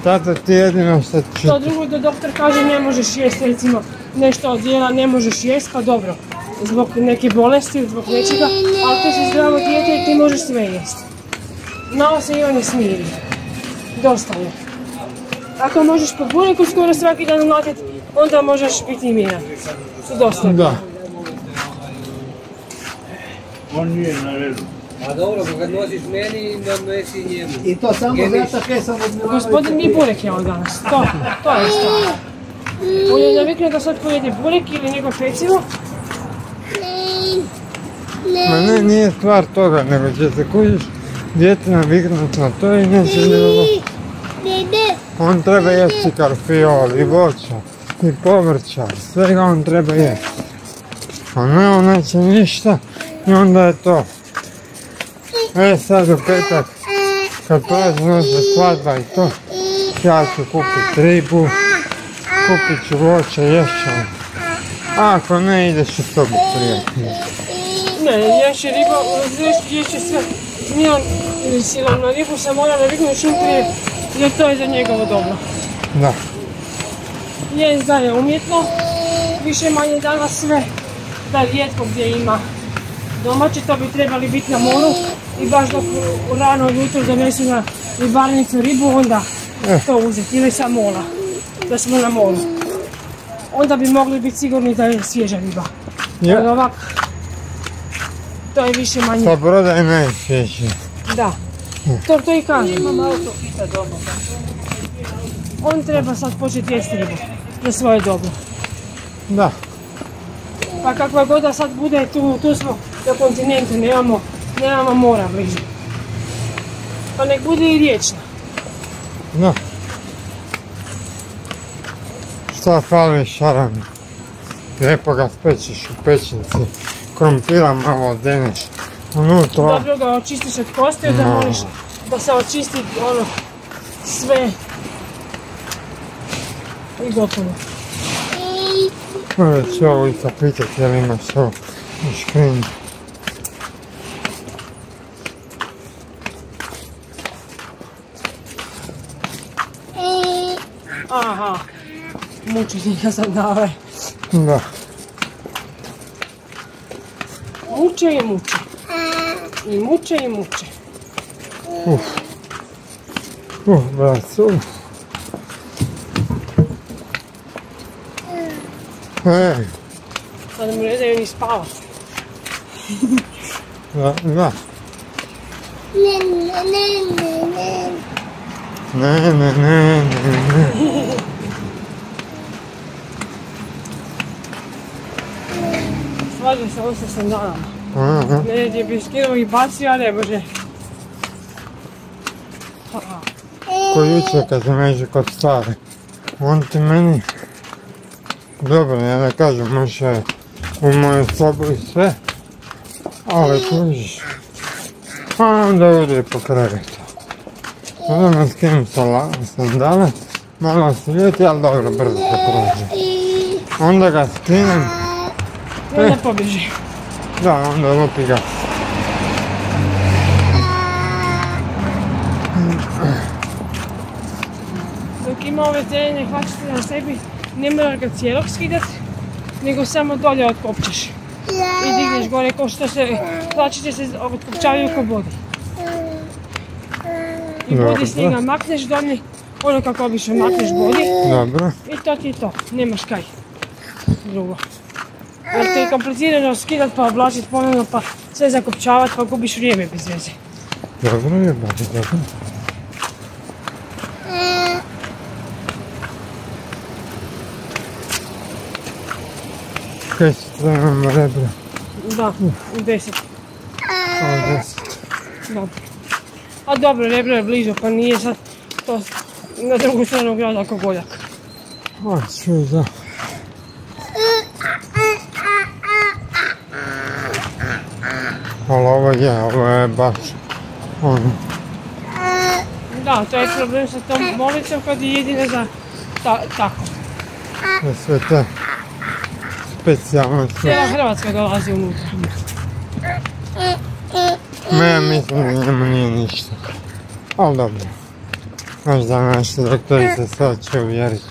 Tata ti jedino što će... To drugo da doktor kaže ne možeš jesti recimo nešto od jela ne možeš jesti, pa dobro. Zbog neke bolesti, zbog nečega, ali ti si zdravo dijete i ti možeš sve jesti. Malo se i on ne smiri. Dosta je. Ako možeš po bureku skoro svaki dan mlatit, onda možeš biti i miran. Dosta. je. Da. On nije na redu. A dobro, pa kad nosiš meni, onda nosi njemu. I to samo zato kaj sam odmjela. Gospodin mi burek jeo danas. To, to je stvar. On je naviknuo da sad pojede burek ili neko pecivo. Ma ne, nije stvar toga, nego će se kužiš dijete naviknut na to i neće nego... On treba jesti karfiol i voća i povrća, svega on treba jesti. A ne, on neće ništa i onda je to. E sad u petak, kad prođe naša svadba i to, ja ću kupit ribu, kupit ću voće, ješću. A ako ne, ideš u sobu prijatelj. Ne, ješi riba, ješi, ješi sve. Nije on silan na ribu, se mora naviknuti čim prije, jer to je za njegovo dobro. Da. Jest da je umjetno, više manje danas sve, da rijetko gdje ima domaće, to bi trebali biti na moru i baš dok rano ujutro donesu na ribarnicu ribu, onda Eh. to uzeti ili sa mola, da smo na molu. Onda bi mogli biti sigurni da je svježa riba. Je. Ali ovak, to je više manje, Sa broda je najsvježije. da. To, to i kažem. Ima malo to pita doma. On treba sad početi jesti ribu za svoje dobro. Da, Pa kakva god da sad bude, tu, tu smo na kontinentu, nemamo, nemamo mora blizu. Pa nek bude i riječna. da. Šta fali šaran? Lijepo ga spečiš u pećnici. Krompira malo odeneš. Unutra. Dobro ga očistiš od kostiju da moliš da se očisti ono sve i gotovo. Možda ću ovo i zapitati je li imaš ovo u škrinji. Aha, mučenika sam dao. Da. Muče i muče. I muče i muče. Uf. Uf, brat, uf. Ej, Sad mu ne daju ni spavat. da, da. Ne, ne, ne, ne, ne. Svađa se on sa sandalama. Aha. Ne, gdje bi skinuo i bacio, a ne može. Ko jučer kad sam među kod stare. On ti meni... Dobro, ja ne kažem, može u moju sobu i sve. Ali kužiš. Pa onda udri po krevetu. Onda me skinem sala- sandale. Malo se ljeti, ali dobro, brzo se prođe. Onda ga skinem. I onda pobježi. Da, onda lupi ga. Dok ima ove zelene hlačice na sebi, ne moraš ga cijelog skidat, nego samo dolje otkopčaš. I digneš gore kao što se hlačice se otkopčavaju ko bodi. I bodi s njega makneš donji, ono kako obično makneš bodi Dobro. i to ti je to, nemaš kaj drugo. Jer to je komplicirano skidat pa oblačit ponovno pa sve zakopčavat pa gubiš vrijeme bez veze. Dobro je, bari, dobro. Kaj se trebamo rebra? Da, u deset. Ovo deset. Dobro. A dobro, Rebro je blizu, pa nije sad to na drugu stranu grada ako Goljak. A, čuj, da. Ali ovo je, ovo je baš ono, Da, to je problem sa tom molicom kad je jedina za ta, tako. za sve te specijalne. Cijela Hrvatska dolazi unutra. Ma ja mislim da njemu nije ništa. Ali dobro. Možda naša doktorica sad će uvjeriti.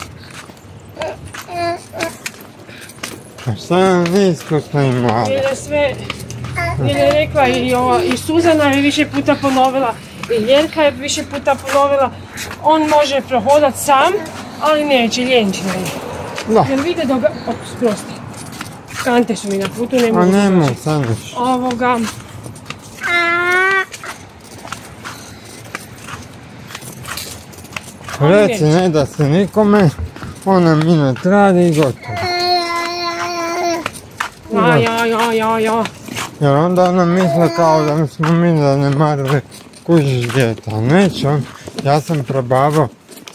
A šta je neiskusna i mlada? Jer je sve, jer je rekla i, ova, i Suzana je više puta ponovila, i Ljerka je više puta ponovila, on može prohodat sam, ali neće, ljenčina je. Da, Jer vide da ga, ops, prosti. Kante su mi na putu, ne a mogu nema proći. saneš. Ovoga, Reci ne da se nikome, ona minut radi i gotovo. ja, ja, ja, ja, ja. Jer onda ona misle kao da smo mi zanemarili kužiš djeta. Neće on, ja sam probavao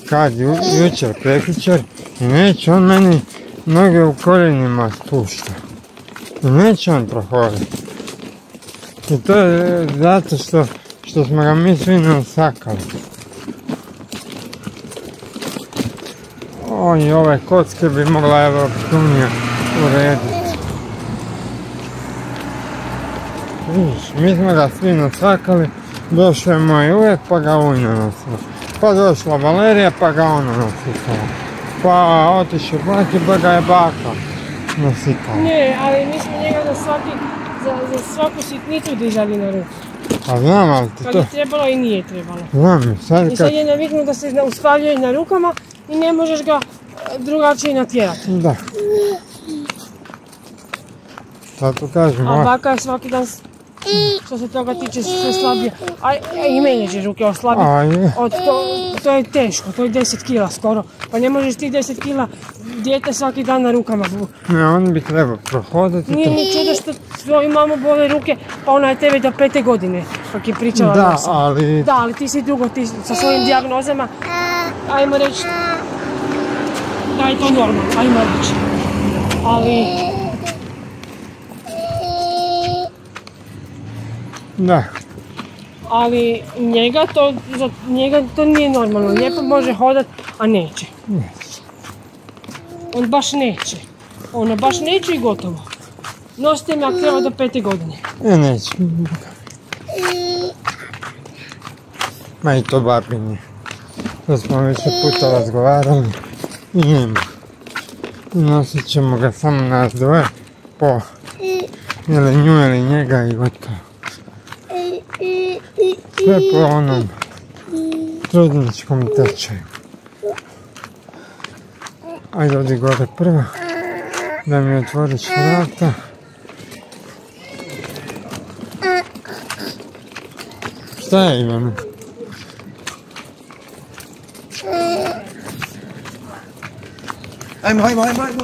kad ju, jučer, prekjučer i neće on meni noge u koljenima spušta. I neće on prohoditi. I to je zato što, što smo ga mi svi nasakali. On i ove kocke bi mogla Evropska unija urediti. Vidiš, mi smo ga svi nasakali, došao je moj uvijek pa ga ujna nosila. Pa došla Valerija pa ga ona nasikala. Pa otišao Blaki pa ga je baka nasikala. Ne, ali mi smo njega za svaki, za, za svaku sitnicu dizali na ruku. Pa znam, ali ti Kad to... je trebalo i nije trebalo. Znam, sad I sad kad... je naviknuo da se uspaljuje na rukama i ne možeš ga drugačije natjerati. Da. Zato kažem, A baka je svaki dan, što se toga tiče, sve slabije. A, i meni će ruke oslabiti. Od to, to je teško, to je 10 kila skoro. Pa ne možeš ti 10 kila dijete svaki dan na rukama. ne, on bi trebao prohodati Nije ni čudo što svoju mamu bole ruke, pa ona je tebe do pete godine, kak je pričala Da, ali Da, ali ti si dugo, ti sa svojim dijagnozama, ajmo reći, da je to normalno, ajmo reći. Ali, da, ali njega to, za njega to nije normalno. Lijepo može hodat, a neće. neće. On baš neće. Ona baš neće i gotovo. Nosite me ako treba do pete godine. E, neće. Ma i to babinje. To smo više puta razgovarali i nema. Nosit ćemo ga samo nas dvoje po ili nju ili njega i gotovo. Sve po onom trudničkom tečaju. Ajde odi gore prvo da mi otvoriš vrata. Šta je? Ajmo, ajmo, ajmo, ajmo.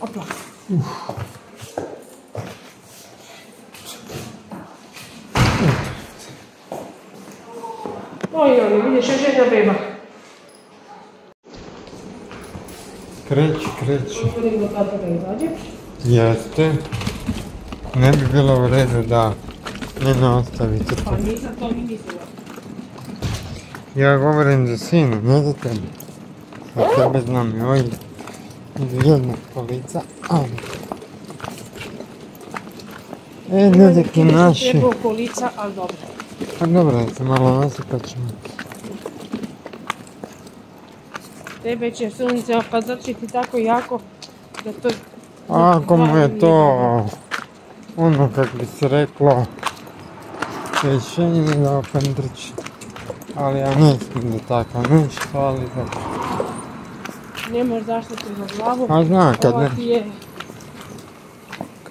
Opla. Oj, oj, vidiš, još jedna beba. Kreći, kreći. Vidim da tata da izađe. Jeste. Ne bi bilo u redu da ne ostavite Pa nisam to ni mislila. Ja govorim za ne za tebe. Za tebe znam i ovdje. Jedna polica, ali... E, ljudi ki naši. Treba u kolica, ali dobro. Pa dobro, da se malo nosi pa ćemo. Tebe će sunce opazrčiti tako jako da to... Ako mu je to ono kak bi se reklo rješenje da opendrči. Ali ja ne tako nešto, ali da. Nemaš zaštitu za glavu. A znam, kad, ne, ti je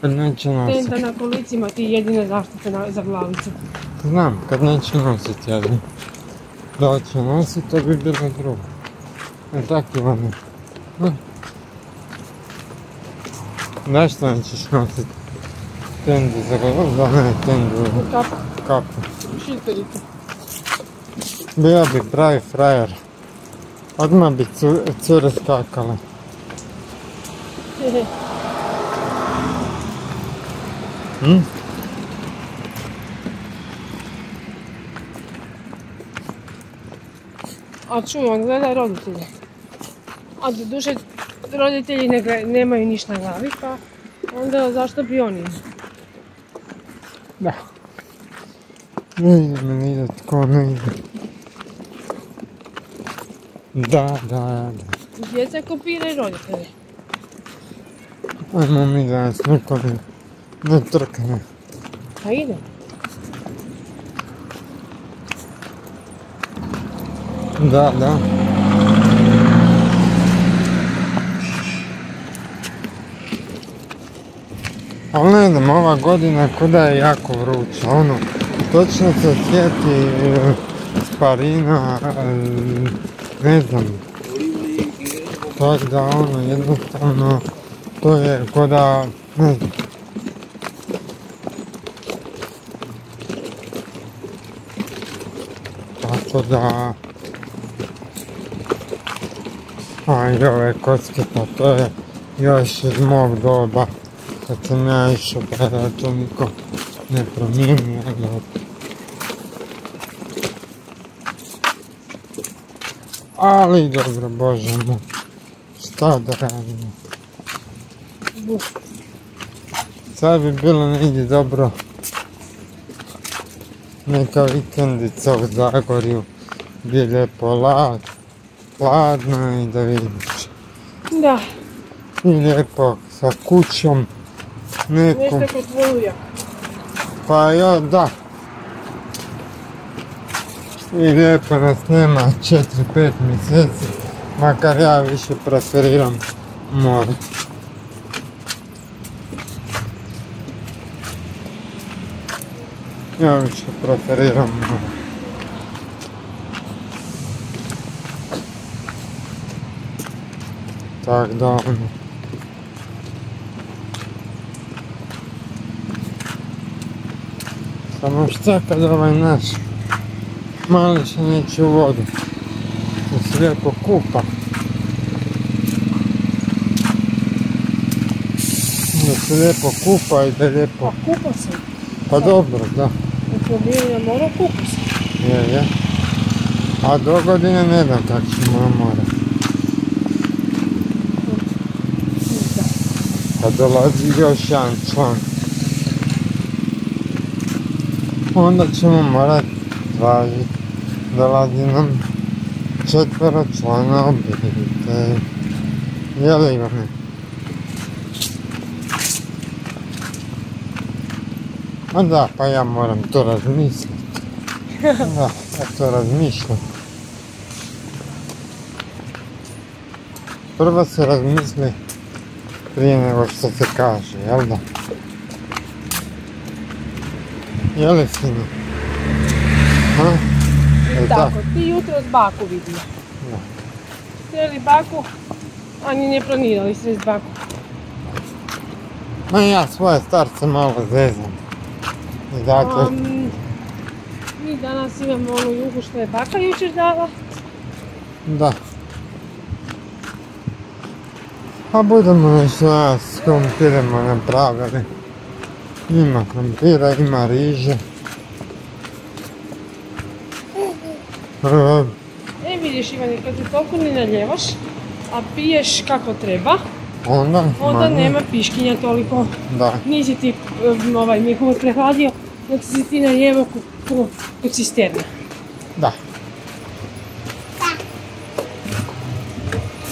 kad neće nositi. tenta na kolicima, ti jedina zaštita na- za glavicu. Znam, kad neće nositi, ali da će nositi, to bi bilo drugo. E tako Ivane. Hm. Da što nećeš nositi? Tendu za glavu, da ne, tendu Kako? kapu. Šipericu. Bio bi pravi frajer. Odmah bi cu- cure skakale. Hm? A čuj, on gleda roditelje. A do duše, roditelji ne nemaju ništa na glavi, pa onda zašto bi oni? Da. Ne ide me, ne ide, tko ne ide. Da, da, da. Djeca kopiraju roditelje. Ajmo mi danas niko ne, ne trkne. Pa ide. Da, da. Ali ne znam, ova godina kuda je jako vruća, ono, točno se sjeti e, sparina, e, ne znam. Tako da ono, jednostavno, to je koda, ne znam. Tako da, a i ove kocke, pa to je još iz mog doba, kad sam ja išao, pa da to niko ne promijenio, ali dobro, bože moj, šta da radimo? Sad bi bilo negdje dobro neka vikendica u Zagorju je lijepo lad, hladno i da vidiš. Da, I lijepo sa kućom neku, Nešto kod pa jo, da. I lijepo nas nema 4-5 mjeseci, makar ja više preferiram more. Ja više preferiram more. Tak da ono. Samo šta mali se neće u vodu. Se lijepo kupa. Da se lijepo kupa i da lijepo... Pa kupa se. Pa dobro, da. U na moru, kupa se. Je, je. A do godine ne znam kako ćemo na more. Kad dolazi još jedan član. Onda ćemo morat tražiti. Dolazi nam četvero člana obitelji. Je li Ivane? A da, pa ja moram to razmisliti. Da, ja to razmišljam. Prvo se razmisli prije nego što se kaže, jel da? Je li sine? Ha? Jel Tako, ti jutro s baku vidio. Da. Sreli baku, a ni ne planirali srest baku. Ma ja svoje starce malo zezam. I Am, mi danas imamo onu jugu što je baka jučer dala. da. A budemo nešto s krompirima napravili. Ima krompira, ima riže. E, vidiš Ivane, kad se toliko ne naljevaš, a piješ kako treba, Onda, onda nema piškinja toliko. Da, Nisi ti em, ovaj mjehur prehladio, dok si ti naljevao ko, ko, ko cisterna. da.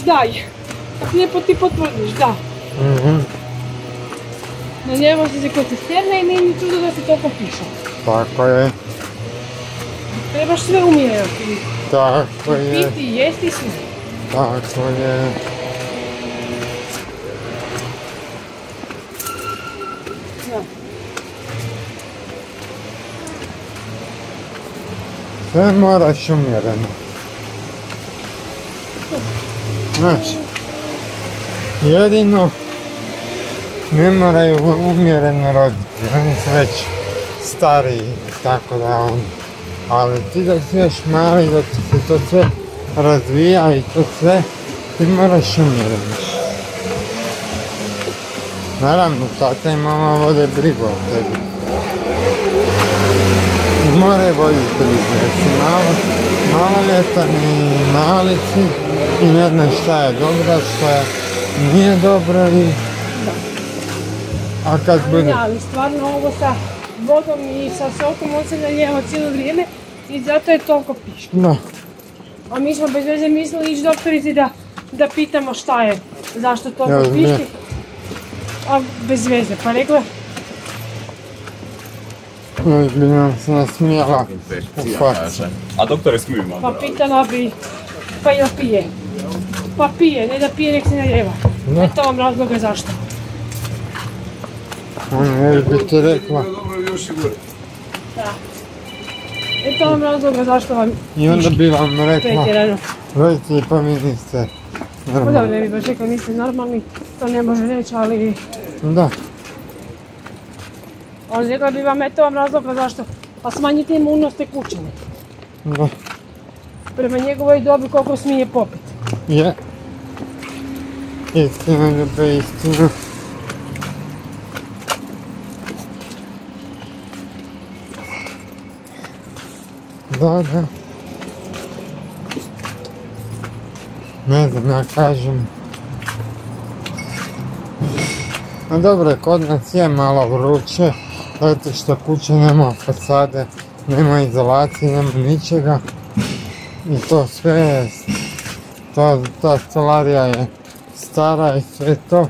Daj, tak lijepo ti potvrdiš, da. Mhm. Naljevao si se kod cisterna i nije ni čudo da si toliko pišao. Tako je, Trebaš sve umjerati. tako je, Piti, jesti i sve. tako je. Sve moraš umjereno. Znači, jedino ne moraju umjereno roditi, oni su već stariji, tako da on. Ali ti da si još mali, da ti se to sve razvija i to sve, ti moraš umjereno. Naravno, tata i mama vode brigu o tebi. More voditi brigu, jer si malo, maloljetan i mali si i ne znaš šta je dobro, šta nije dobro i... A kad bude... ali stvarno ovo sa vodom i sa sokom on se naljeva cijelo vrijeme i zato je toliko piška. Da, A mi smo bez veze mislili ići doktorici da, da pitamo šta je, zašto toliko Ja, ne. piški. A bez veze, pa rekla, nam se nasmijala u facu. A doktore smiju pa malo. pitala bi, pa jel pije? Pa pije, ne da pije, nek se naljeva. Da. Eto vam razloga zašto. Ona još bi ti rekla Da. Eto vam razloga zašto vam i onda bi vam rekla, roditelji pa mi niste Pa normalni. ne bi baš rekla niste normalni, to ne može reći, ali Da, ali rekla bi vam eto vam razloga zašto. Pa smanjite imunost tekućine. da, Prema njegovoj dobi koliko smije popiti. je. Istina, ljube, istina. Da. Ne znam, ja kažem. A dobro, kod nas je malo vruće, zato što kuća nema fasade, nema izolacije, nema ničega. I to sve je, to, ta stolarija je stara i sve to,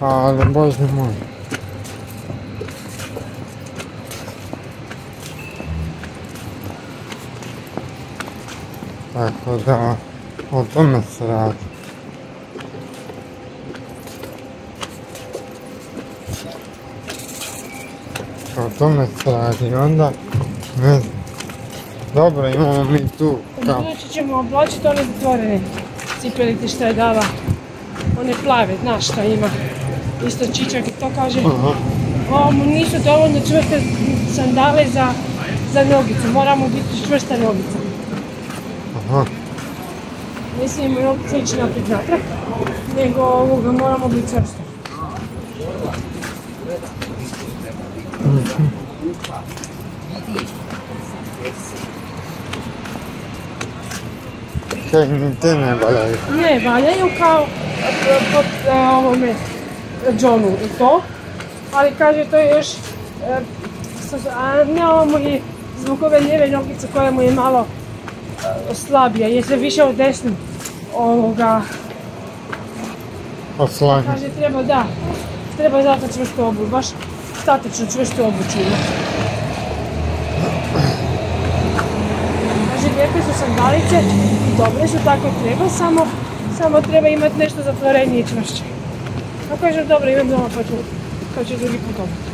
ali bože moj. Tako da, o tome se radi. O tome se radi. Onda, ne znam. Dobro, imamo mi tu kao... Budući ćemo oblačiti one zatvorene cipelice što je dala. One plave, znaš šta ima. Isto Čičak i to kaže. Aha, nisu dovoljno čvrste sandale za, za nogicu. Moramo biti čvrsta nogica. Aha. Smijemo nogice ići naprijed natrag, nego ovoga moramo biti čvrsti. Kaj ni te ne valjaju. Ne, valjaju kao pod e, ovome Johnu i to, ali kaže to je još, e, a ne ovo mu je zbog ove lijeve nogice koja mu je malo slabija, jer se više od desnu ovoga, Oslanje. kaže treba da, treba zato čvrstu obuć, baš statično čvrstu obuću imati. Kaže, lijepe su sandalice, dobre su, tako treba, samo, samo treba imati nešto zatvorenije i čvršće. A kažem, dobro, imam doma pa ću, pa ću drugi put obući.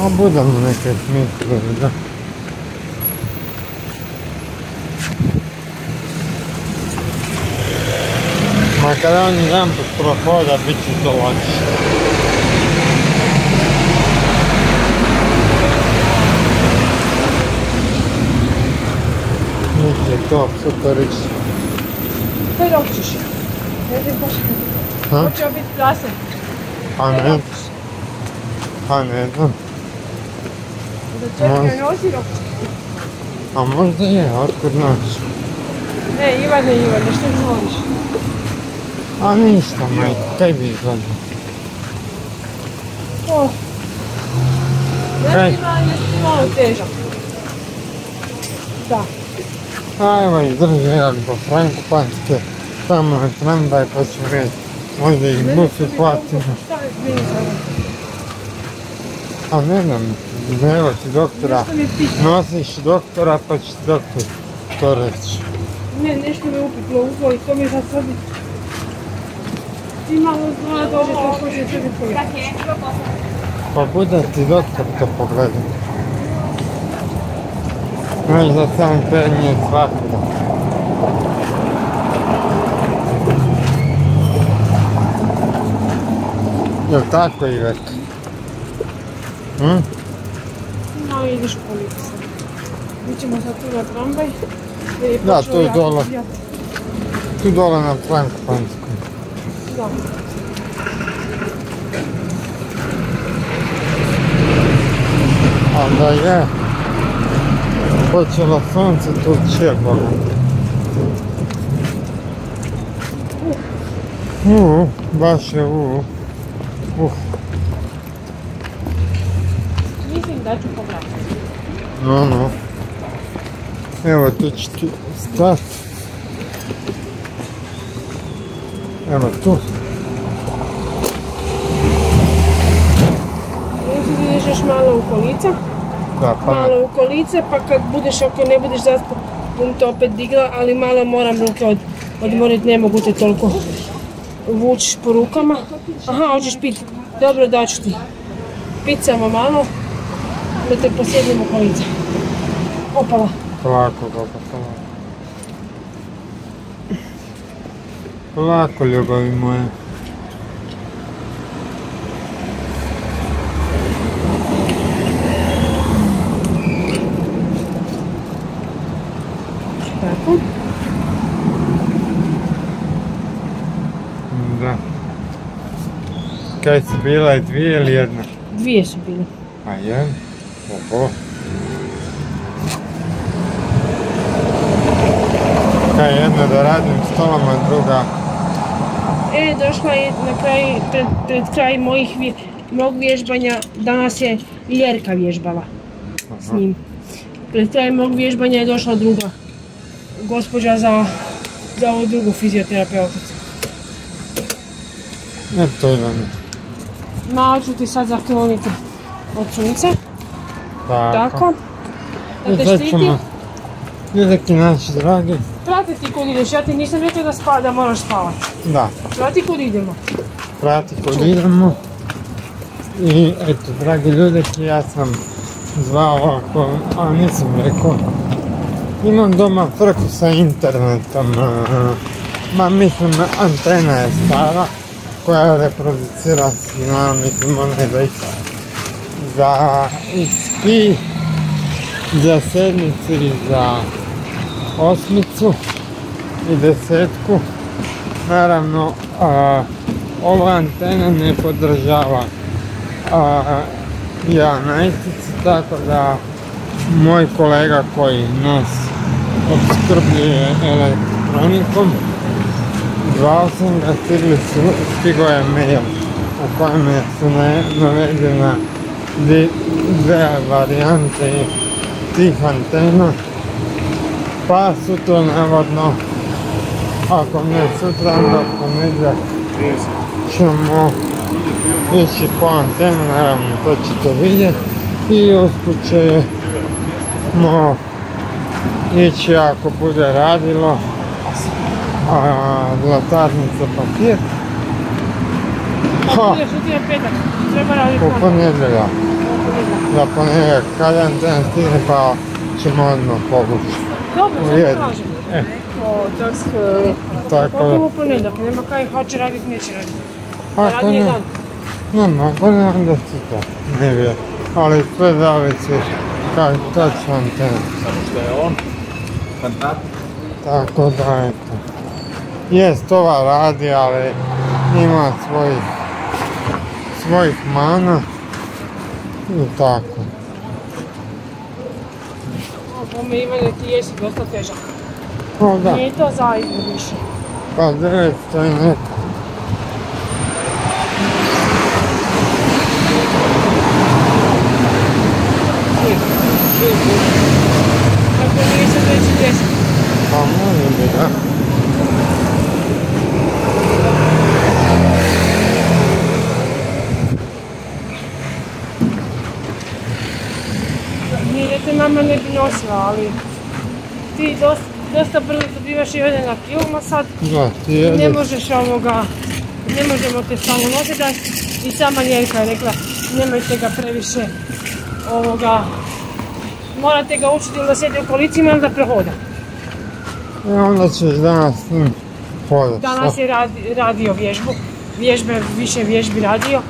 A budemo neke smislili, da. Ma kada on jedan put prohoda, bit će to lakše. Bit će to super ići. Kaj rokćeš? Ne znam baš. Ha? Hoće biti prasen. A ne, a ne znam. Da čekaj nosi rokće. A možda je, otkud naći. Ne, Ivane, Ivane, što mi voliš? A ništa, majka, kaj bi izgledao? O. Kaj? Ne, ima, jesi malo težak. Da. A evo izdrži jedan po Franku Panske, tamo je tramvaj pa ću reći, možda ih bus i platimo. Šta je A ne znam, evo ti doktora, nosiš doktora pa će ti doktor to reći. Ne, nešto me upitlo u uho i to mi je sad sad... Ti malo zna dođe to hoće sebi pojeti. Pa bude ti doktor to pogleda. Znaš da sam penje svakuda. Jel tako Ivek? Hm? Malo ideš po licu sad. Mi ćemo sad tu na tramvaj. jer je Da, počeo tu je jako dole. pijat. Tu dole na Franku Panskom. Da. A da je, počelo sunce tu čepalo. Uuu, baš je uuu. Uh, Mislim da ću povratiti. no, no. Evo tu ću ti stat. Evo tu. Još malo u kolica. Da, pa ne. Malo u kolice, pa kad budeš, ako ne budeš zaspao, budem te opet digla, ali malo moram ruke od, odmoriti, ne mogu te toliko vući po rukama. Aha, hoćeš pit? Dobro, daću ti. Pit samo malo, da te posjednemo kolica. Opala. Polako, baba, polako. Polako, ljubavi moje. Tako. Da. Kaj si bila je dvije ili jedna? Dvije su bile. A je? Oho. Kaj jedna da radim stolom, a druga... E, došla je na kraj, pred, pred kraj mojih, mog vježbanja, danas je Ljerka vježbala s njim. Pred kraj mog vježbanja je došla druga gospođa za, za ovu drugu fizioterapeuticu. Eto Ivane. Malo ću ti sad zakloniti od sunca. Tako. Tako. Da I te štiti. ljudeki naši dragi, Prati ti kud ideš, ja ti nisam rekla da, spa, da moraš spavati. da, Prati kud idemo. prati kod idemo. I eto, dragi ljudeki, ja sam zvao ovako, a nisam rekao. Imam doma frku sa internetom, ma mislim antena je stara koja reproducira signal, mislim ona je već za XP, za sedmicu i za osmicu i desetku. Naravno, ova antena ne podržava a, ja najstici, tako da moj kolega koji nas opskrbljuje elektronikom, zvao sam ga, stigo je mail u kojem je su navedena di- dve varijante tih antena, pa sutra navodno, ako ne sutra, onda ponedjeljak ćemo ići po antenu, naravno to ćete vidjeti. I usput ćemo ići ako bude radilo a, zlatarnica papir. Pa Ha. u na ponedjeljak za ponedjeljak kada antena stigne pa ćemo odmah povući Dobro, sad jednu. kažem. E, O, tak ska... tako Kako da, u ponedjeljak, nema kaj hoće raditi, neće Radni je ne, dan. ne mogu ne onda sutra, ne vjerujem, ali sve zavisi kad će antena. Samo što je on kontakt. Tako da, eto. Jest, ova radi, ali ima svojih, svojih mana i tako. O, po me Ivane, ti jesi dosta težak. O da, Nije to za igru više. pa 900 i neko. Ako nisam već i deset. Pa može bi, da. Nije da te mama ne bi nosila, ali ti dosta, dosta brzo dobivaš i jedan na kiloma sad. Da, ti Ne možeš ovoga, ne možemo te stalno nositi. I sama Ljerka je rekla, nemojte ga previše ovoga, morate ga učiti da sjede u kolicima ili da prohoda. I onda ćeš danas s njim hodati. Danas je radi, radio vježbu, vježbe, više vježbi radio,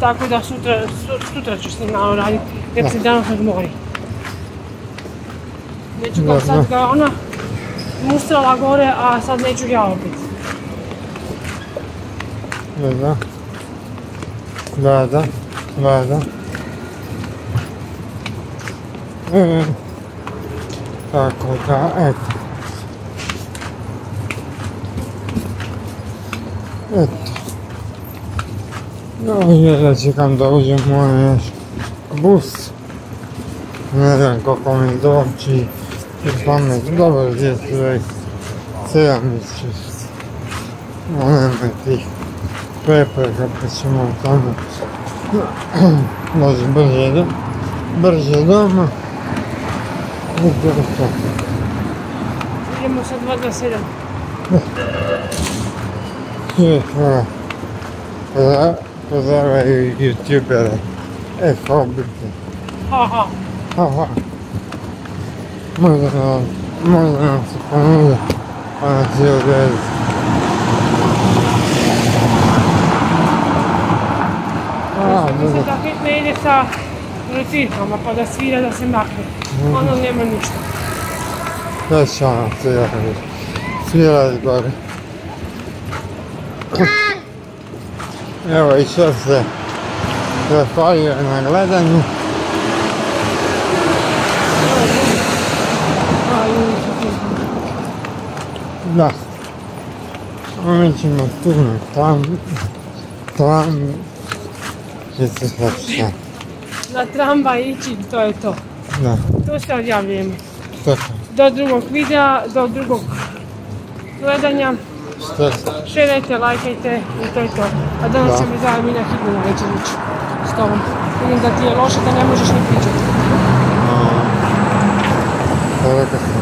tako da sutra, su- sutra ću s njim malo raditi, jer se danas odmori. Neću Dobro. sad ga ona mustrala gore, a sad neću ja opet. Da, da. Da, da. Da, da. E, tako da, eto. Eto. Ja jedva čekam da uđem još bus. Ne znam koliko mi doći i pamet. Dobro, gdje su već sedam i šest. Nema tih prepreka pa ćemo tamo doći brže, do, brže doma. I to je to. Idemo sa 227. I hvala. Pozdrav- Pozdravljaju youtubere. E, hobite. Ha, ha. Možda nam, možda nam se ponude, pa nas je da pa da svira da makne. Ono nema ništa. Sve će ona svirati. Svirati gore. Evo i se na gledanju. A, i ništa. Da. Mi ćemo tu na tam, tam, će se šta. Na tramba ići, to je to. Da, Tu se odjavljujemo. što, Do drugog videa, do drugog gledanja. što, Šerajte, lajkajte i to je to. A danas Da. ćemo zajedno i na hitnu na večer ići s tobom. Vidim da ti je loše da ne možeš ni pričati. sam.